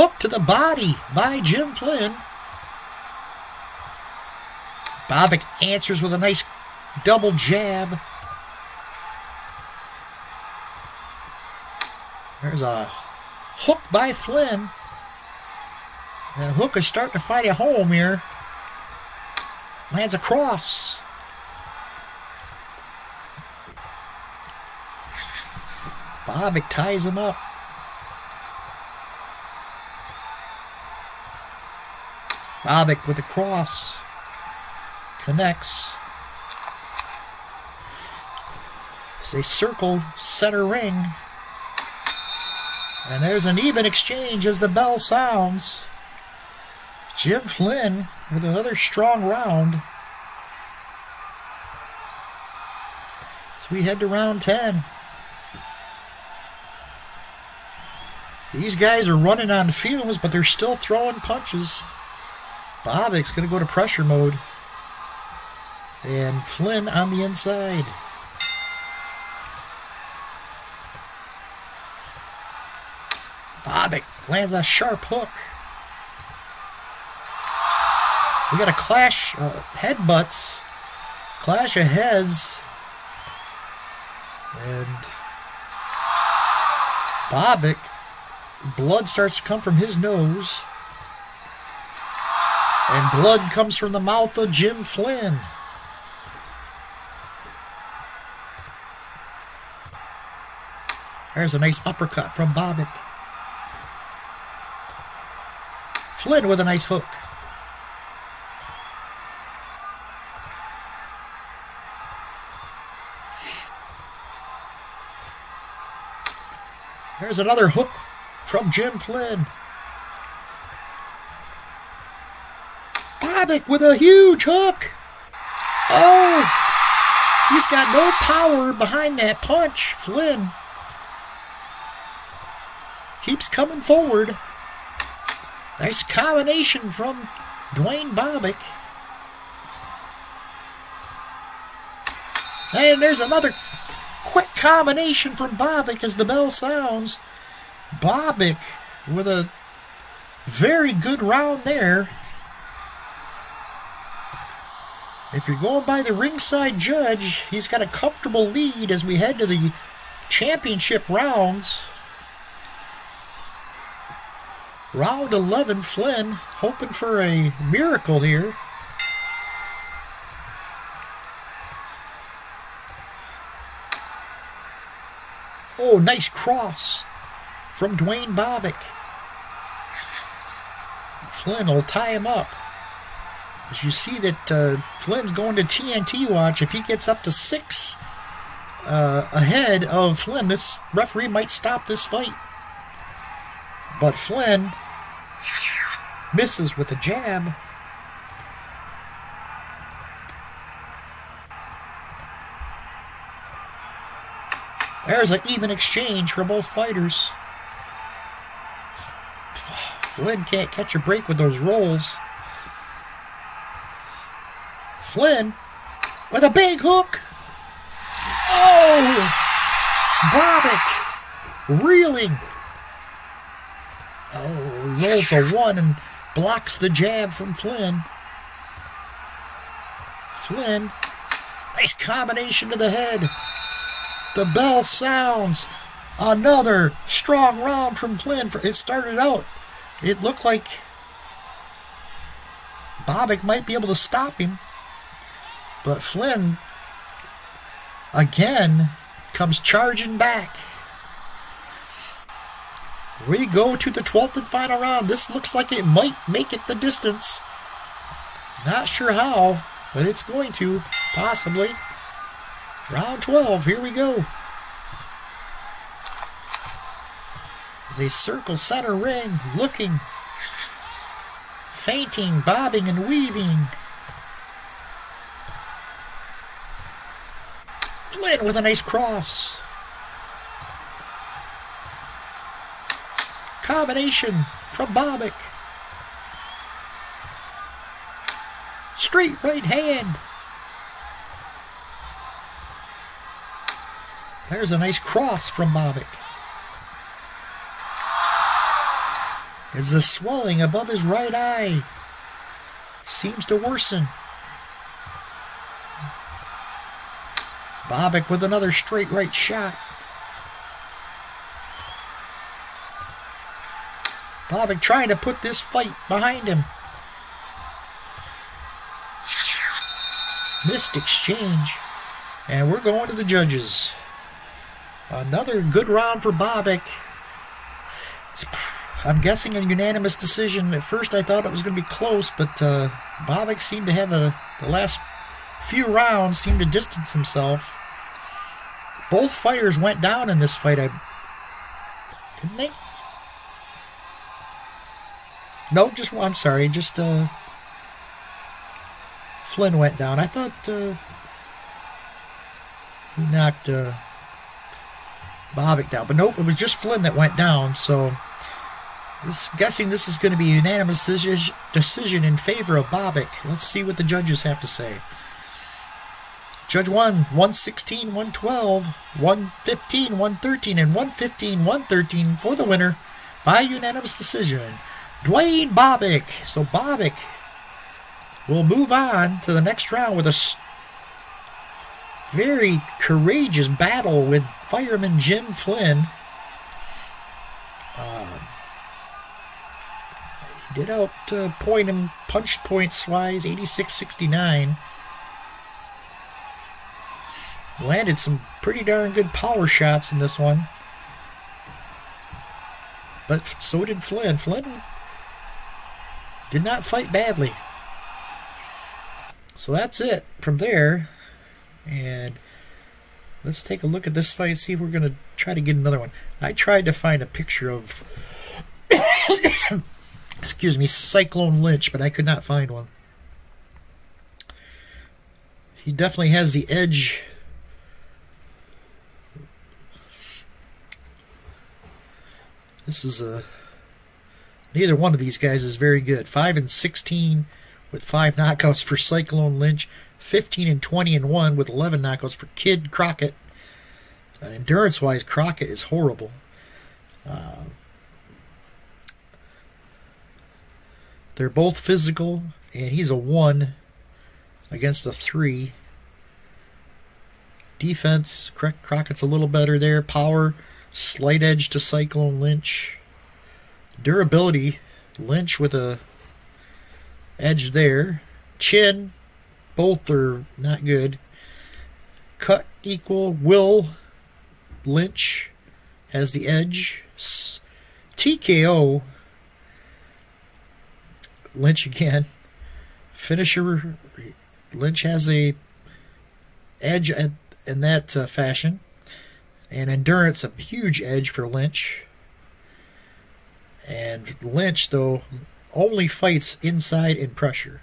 Hook to the body by Jim Flynn. Bobick answers with a nice double jab. There's a hook by Flynn. The hook is starting to find a home here. Lands a cross. Ties him up. Bobick with the cross. Connects. As they circle center ring. And there's an even exchange as the bell sounds. Jim Flynn with another strong round. So we head to round 10. These guys are running on fumes, but they're still throwing punches. Bobick's going to go to pressure mode. And Flynn on the inside. Bobick lands a sharp hook. We got a clash, uh, headbutts, clash of heads, and Bobick blood starts to come from his nose. And blood comes from the mouth of Jim Flynn. There's a nice uppercut from Bobick. Flynn with a nice hook. There's another hook from Jim Flynn. Bobick with a huge hook. Oh, he's got no power behind that punch. Flynn keeps coming forward. Nice combination from Duane Bobick. And there's another quick combination from Bobick as the bell sounds. Bobick with a very good round there. If you're going by the ringside judge, he's got a comfortable lead as we head to the championship rounds. Round 11, Flynn hoping for a miracle here. Oh, nice cross from Duane Bobick. Flynn will tie him up. As you see that uh, Flynn's going to TNT watch, if he gets up to six uh, ahead of Flynn, this referee might stop this fight. But Flynn misses with a jab. There's an even exchange for both fighters. Flynn can't catch a break with those rolls. Flynn with a big hook. Oh! Bobick reeling. Oh, rolls a one and blocks the jab from Flynn. Flynn, nice combination to the head. The bell sounds. Another strong round from Flynn. It started out, it looked like Bobick might be able to stop him. But Flynn, again, comes charging back. We go to the 12th and final round. This looks like it might make it the distance. Not sure how, but it's going to, possibly. Round 12, here we go. As they circle center ring, looking, feinting, bobbing, and weaving. Flynn with a nice cross. Combination from Bobick. Straight right hand. There's a nice cross from Bobick. As the swelling above his right eye seems to worsen. Bobick with another straight right shot. Bobick trying to put this fight behind him. Missed exchange. And we're going to the judges. Another good round for Bobick. It's, I'm guessing a unanimous decision. At first I thought it was going to be close, but uh, seemed to have a... The last few rounds seemed to distance himself. Both fighters went down in this fight. I Didn't they? No, just I'm sorry, just uh, Flynn went down. I thought uh, he knocked uh, Bobick down, but nope, it was just Flynn that went down. So, this, guessing this is going to be a unanimous decision in favor of Bobick. Let's see what the judges have to say. Judge 1, 116, 112, 115, 113, and 115, 113 for the winner by unanimous decision. Duane Bobick. So Bobick will move on to the next round with a very courageous battle with fireman Jim Flynn. Um, he did out uh, point him punch points wise 86-69. Landed some pretty darn good power shots in this one. but so did Flynn. Flynn did not fight badly. So that's it from there. And let's take a look at this fight, see if we're going to try to get another one. I tried to find a picture of, excuse me, Cyclone Lynch, but I could not find one. He definitely has the edge. This is a. Neither one of these guys is very good. 5 and 16 with 5 knockouts for Cyclone Lynch. 15 and 20 and 1 with 11 knockouts for Kid Crockett. Uh, endurance wise, Crockett is horrible. Uh, they're both physical, and he's a 1 against a 3. Defense, Crockett's a little better there. Power, slight edge to Cyclone Lynch. Durability, Lynch with a edge there. Chin, both are not good. Cut equal. Will Lynch has the edge. TKO. Lynch again. Finisher. Lynch has a edge in that uh, fashion. And endurance, a huge edge for Lynch. And Lynch, though, only fights inside in pressure.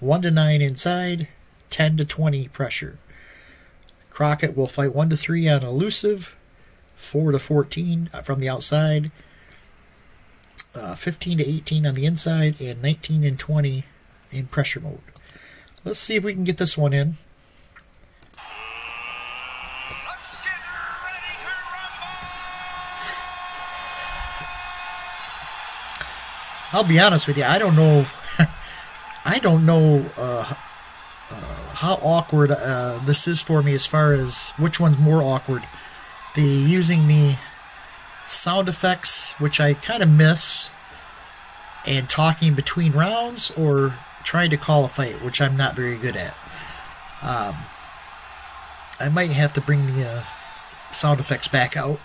1 to 9 inside, 10 to 20 pressure. Crockett will fight 1 to 3 on elusive, 4 to 14 from the outside, uh, 15 to 18 on the inside, and 19 and 20 in pressure mode. Let's see if we can get this one in. I'll be honest with you, I don't know I don't know uh, uh, how awkward uh, this is for me as far as which one's more awkward. The using the sound effects, which I kind of miss, and talking between rounds, or trying to call a fight, which I'm not very good at. Um, I might have to bring the uh, sound effects back out.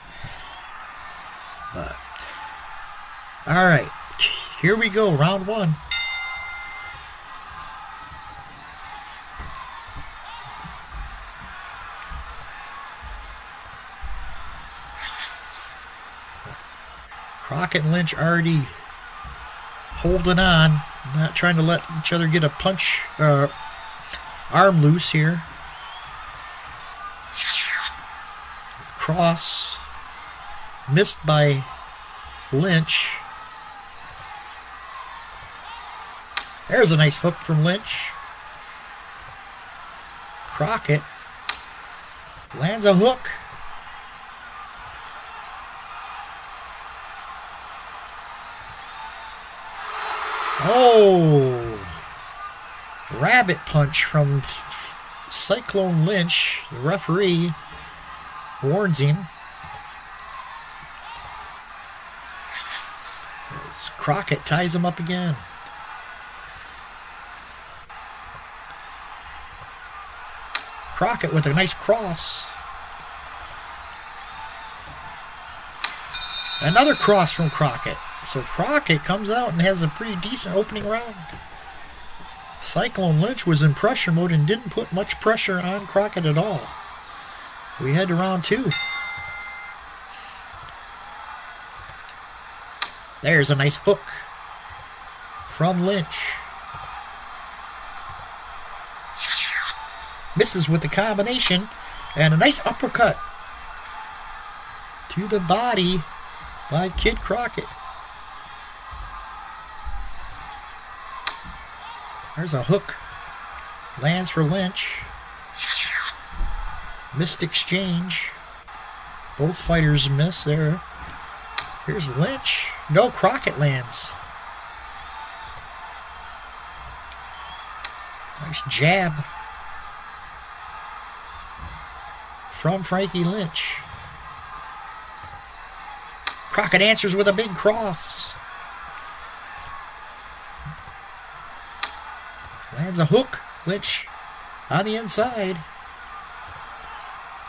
But, alright, here we go, round one. Crockett and Lynch already holding on, not trying to let each other get a punch, uh, arm loose here. Cross missed by Lynch. There's a nice hook from Lynch. Crockett lands a hook. Oh! Rabbit punch from Cyclone Lynch. The referee warns him. As Crockett ties him up again. Crockett with a nice cross. Another cross from Crockett. So Crockett comes out and has a pretty decent opening round. Cyclone Lynch was in pressure mode and didn't put much pressure on Crockett at all. We head to round two. There's a nice hook from Lynch. Misses with the combination and a nice uppercut to the body by Kid Crockett. There's a hook. Lands for Lynch. Missed exchange. Both fighters miss there. Here's Lynch. No, Crockett lands. Nice jab. From Frankie Lynch. Crockett answers with a big cross. Lands a hook. Lynch on the inside.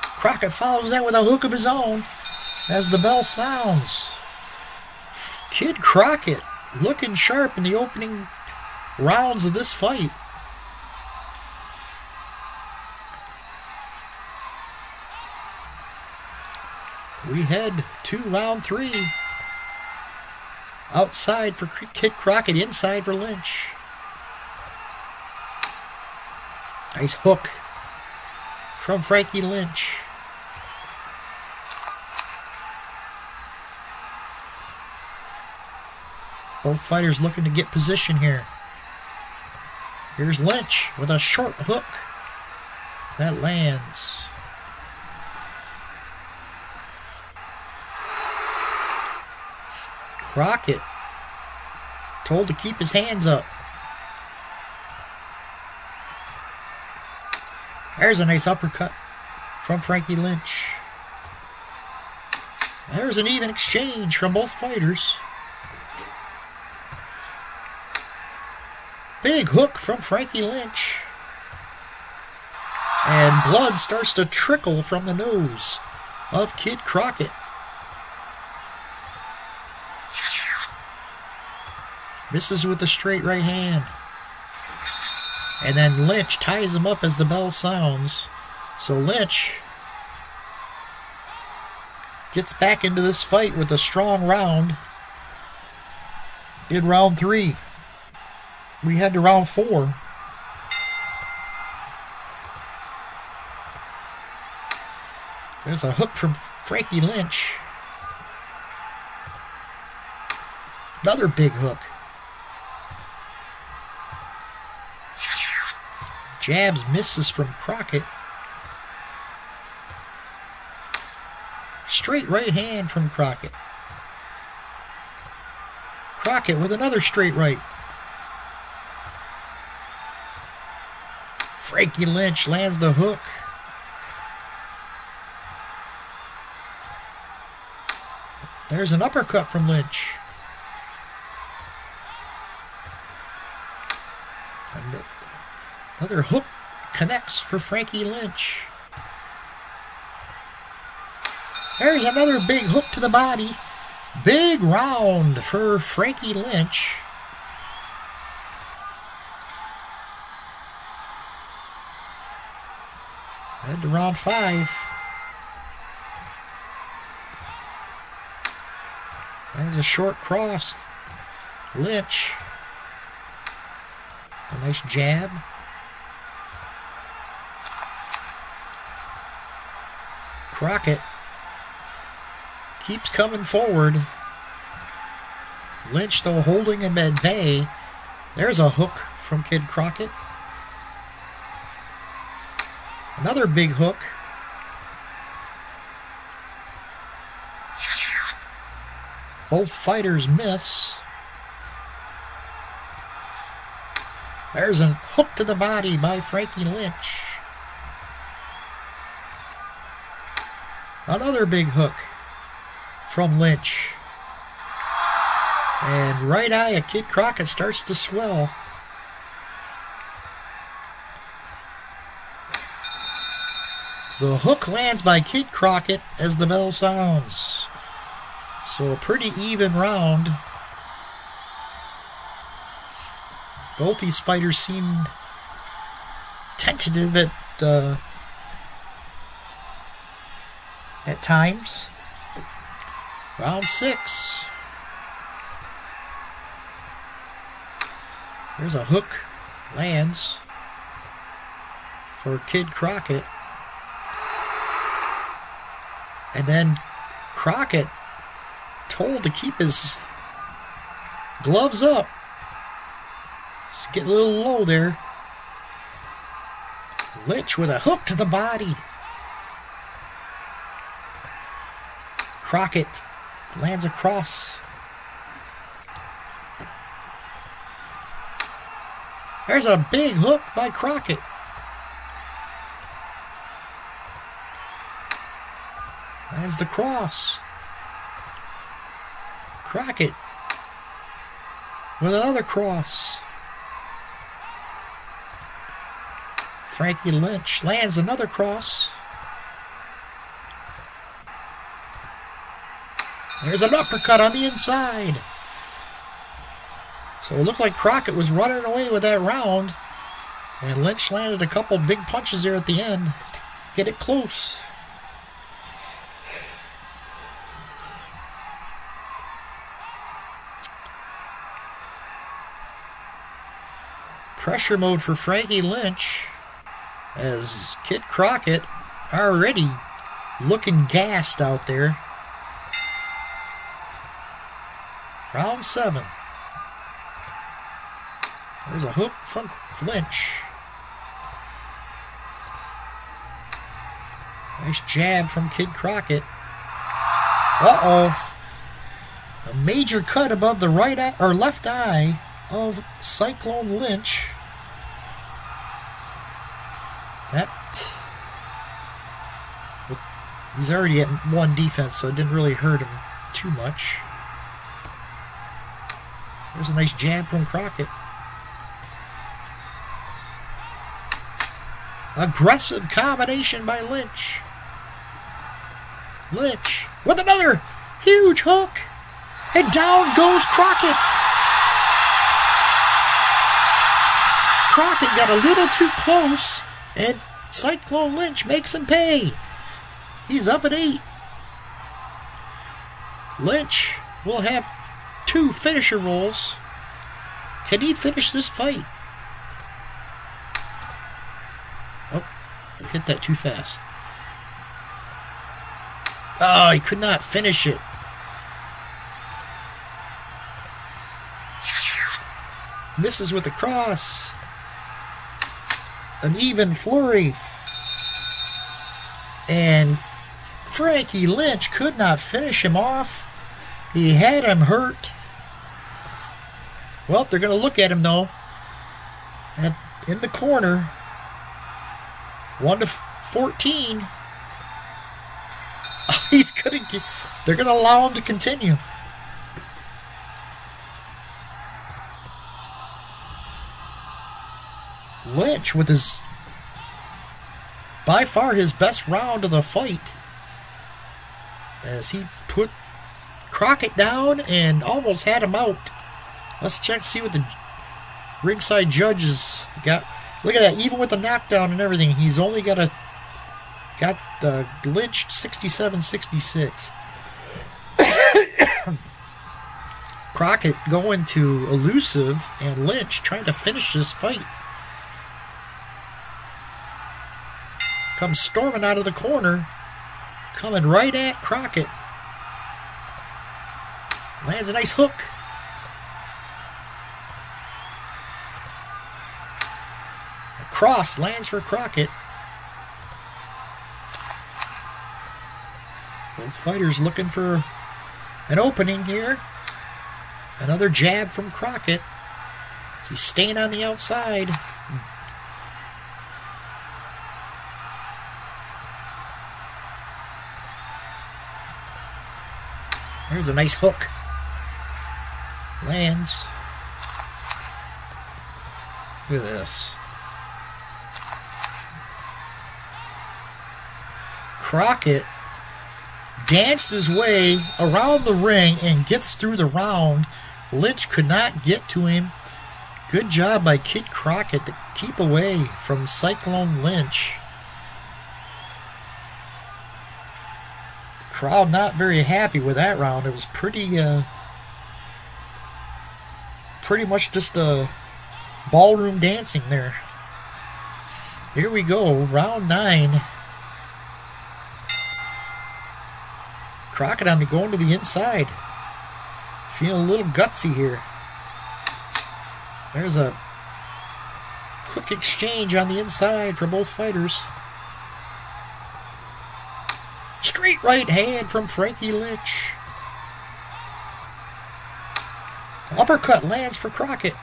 Crockett follows that with a hook of his own as the bell sounds. Kid Crockett looking sharp in the opening rounds of this fight. We head to round three. Outside for Kid Crockett, inside for Lynch. Nice hook from Frankie Lynch. Both fighters looking to get position here. Here's Lynch with a short hook. That lands. Crockett told to keep his hands up. There's a nice uppercut from Frankie Lynch. There's an even exchange from both fighters. Big hook from Frankie Lynch. And blood starts to trickle from the nose of Kid Crockett. Misses with the straight right hand. And then Lynch ties him up as the bell sounds. So Lynch gets back into this fight with a strong round in round three. We head to round four. There's a hook from Frankie Lynch. Another big hook. Jabs misses from Crockett. Straight right hand from Crockett. Crockett with another straight right. Frankie Lynch lands the hook. There's an uppercut from Lynch. Another hook connects for Frankie Lynch. There's another big hook to the body. Big round for Frankie Lynch. Head to round five. That's a short cross. Lynch. A nice jab. Crockett keeps coming forward. Lynch, though, holding him at bay. There's a hook from Kid Crockett. Another big hook. Both fighters miss. There's a hook to the body by Frankie Lynch. Another big hook from Lynch. And right eye of Kid Crockett starts to swell. The hook lands by Kid Crockett as the bell sounds. So a pretty even round. Both these fighters seem tentative at uh, at times. Round six. There's a hook, lands for Kid Crockett. And then Crockett told to keep his gloves up. Just get a little low there. Lynch with a hook to the body. Crockett lands across. There's a big hook by Crockett. Lands the cross. Crockett with another cross. Frankie Lynch lands another cross. There's an uppercut on the inside. So it looked like Crockett was running away with that round. And Lynch landed a couple big punches there at the end. Get it close. Pressure mode for Frankie Lynch as Kid Crockett already looking gassed out there. Round seven. There's a hook from Lynch. Nice jab from Kid Crockett. Uh-oh. A major cut above the right eye, or left eye of Cyclone Lynch. That he's already at one defense, so it didn't really hurt him too much. There's a nice jab from Crockett. Aggressive combination by Lynch. Lynch with another huge hook. And down goes Crockett. Crockett got a little too close, and Cyclone Lynch makes him pay. He's up at eight. Lynch will have two finisher rolls. Can he finish this fight? Oh, I hit that too fast. Oh, he could not finish it. Misses with the cross. An even flurry. And Frankie Lynch could not finish him off. He had him hurt. Well, they're going to look at him, though. And in the corner, 1 to 14. He's going to get... they're going to allow him to continue. Lynch with his by far his best round of the fight as he put Crockett down and almost had him out. Let's check see what the ringside judges got. Look at that, even with the knockdown and everything, he's only got a got uh, glitched 67-66. Crockett going to elusive and Lynch trying to finish this fight. Comes storming out of the corner, coming right at Crockett. Lands a nice hook. Cross lands for Crockett. Both fighters looking for an opening here. Another jab from Crockett. He's staying on the outside. There's a nice hook. Lands. Look at this. Crockett danced his way around the ring and gets through the round. Lynch could not get to him. Good job by Kid Crockett to keep away from Cyclone Lynch. crowd not very happy with that round. It was pretty, uh, pretty much just a ballroom dancing there. Here we go, round nine. Crocodile going to the inside. Feeling a little gutsy here. There's a quick exchange on the inside for both fighters. Straight right hand from Frankie Lynch. Uppercut lands for Crockett.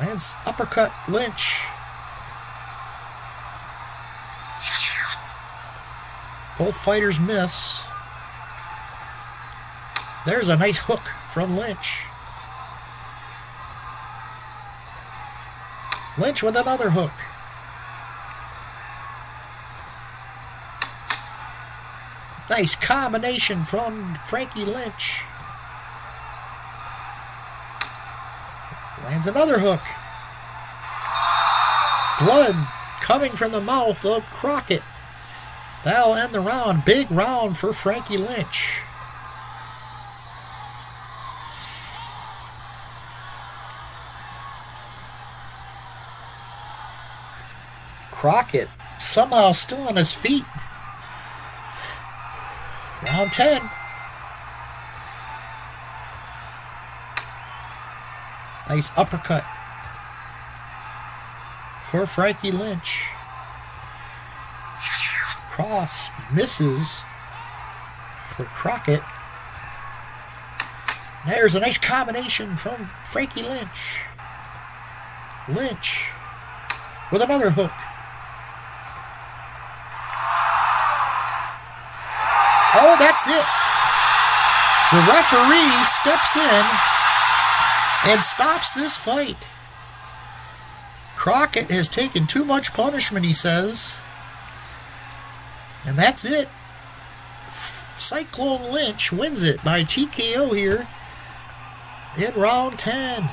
Lands uppercut Lynch. Both fighters miss. There's a nice hook from Lynch. Lynch with another hook. Nice combination from Frankie Lynch. Lands another hook. Blood coming from the mouth of Crockett. That'll end the round. Big round for Frankie Lynch. Crockett somehow still on his feet. Round 10. Nice uppercut for Frankie Lynch. Cross misses for Crockett. There's a nice combination from Frankie Lynch. Lynch with another hook. Oh, that's it. The referee steps in and stops this fight. Crockett has taken too much punishment, he says. And that's it. Cyclone Lynch wins it by TKO here in round 10.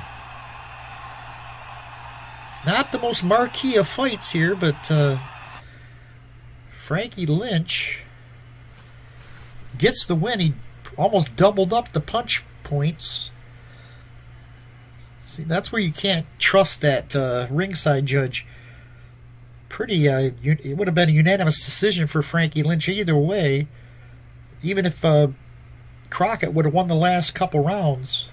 Not the most marquee of fights here, but uh, Frankie Lynch gets the win. He almost doubled up the punch points. See, that's where you can't trust that uh, ringside judge. Pretty, uh, it would have been a unanimous decision for Frankie Lynch either way. Even if uh, Crockett would have won the last couple rounds.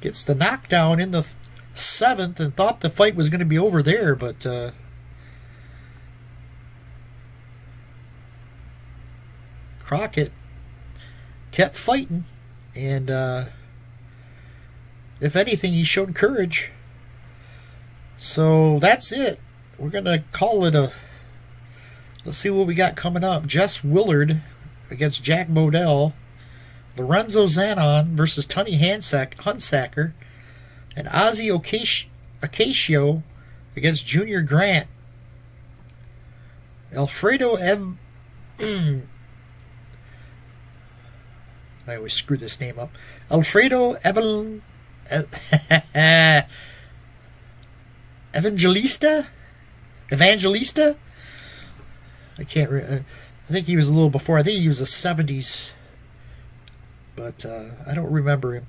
Gets the knockdown in the seventh and thought the fight was going to be over there, but uh, Crockett kept fighting, and uh, if anything, he showed courage. So that's it. We're going to call it a. Let's see what we got coming up. Jess Willard against Jack Bodell. Lorenzo Zanon versus Tunney Hunsaker. And Ozzy Ocasio against Junior Grant. Alfredo M. I always screw this name up. Alfredo Evan, Evangelista? Evangelista? I can't. Re- uh, I think he was a little before. I think he was the seventies, but uh, I don't remember him.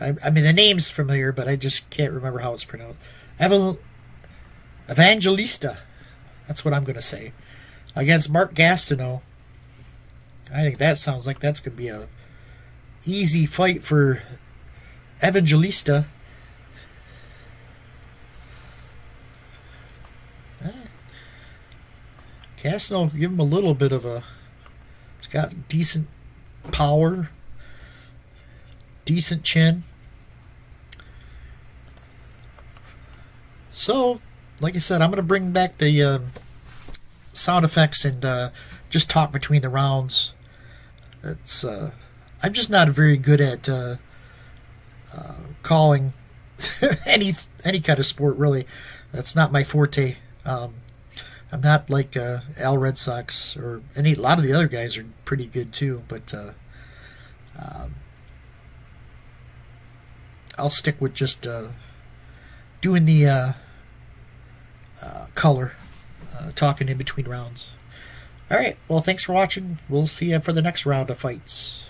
I, I, mean, the name's familiar, but I just can't remember how it's pronounced. Evan, Evangelista. That's what I'm going to say. Against Mark Gastineau. I think that sounds like that's going to be a easy fight for Evangelista. Castle give him a little bit of a. He's got decent power, decent chin. So, like I said, I'm going to bring back the um, sound effects and uh, just talk between the rounds. It's uh, I'm just not very good at uh, uh, calling any any kind of sport. Really, that's not my forte. Um, I'm not like uh, Al Red Sox or any. A lot of the other guys are pretty good too, but uh, um, I'll stick with just uh, doing the uh, color, talking in between rounds. All right. Well, thanks for watching. We'll see you for the next round of fights.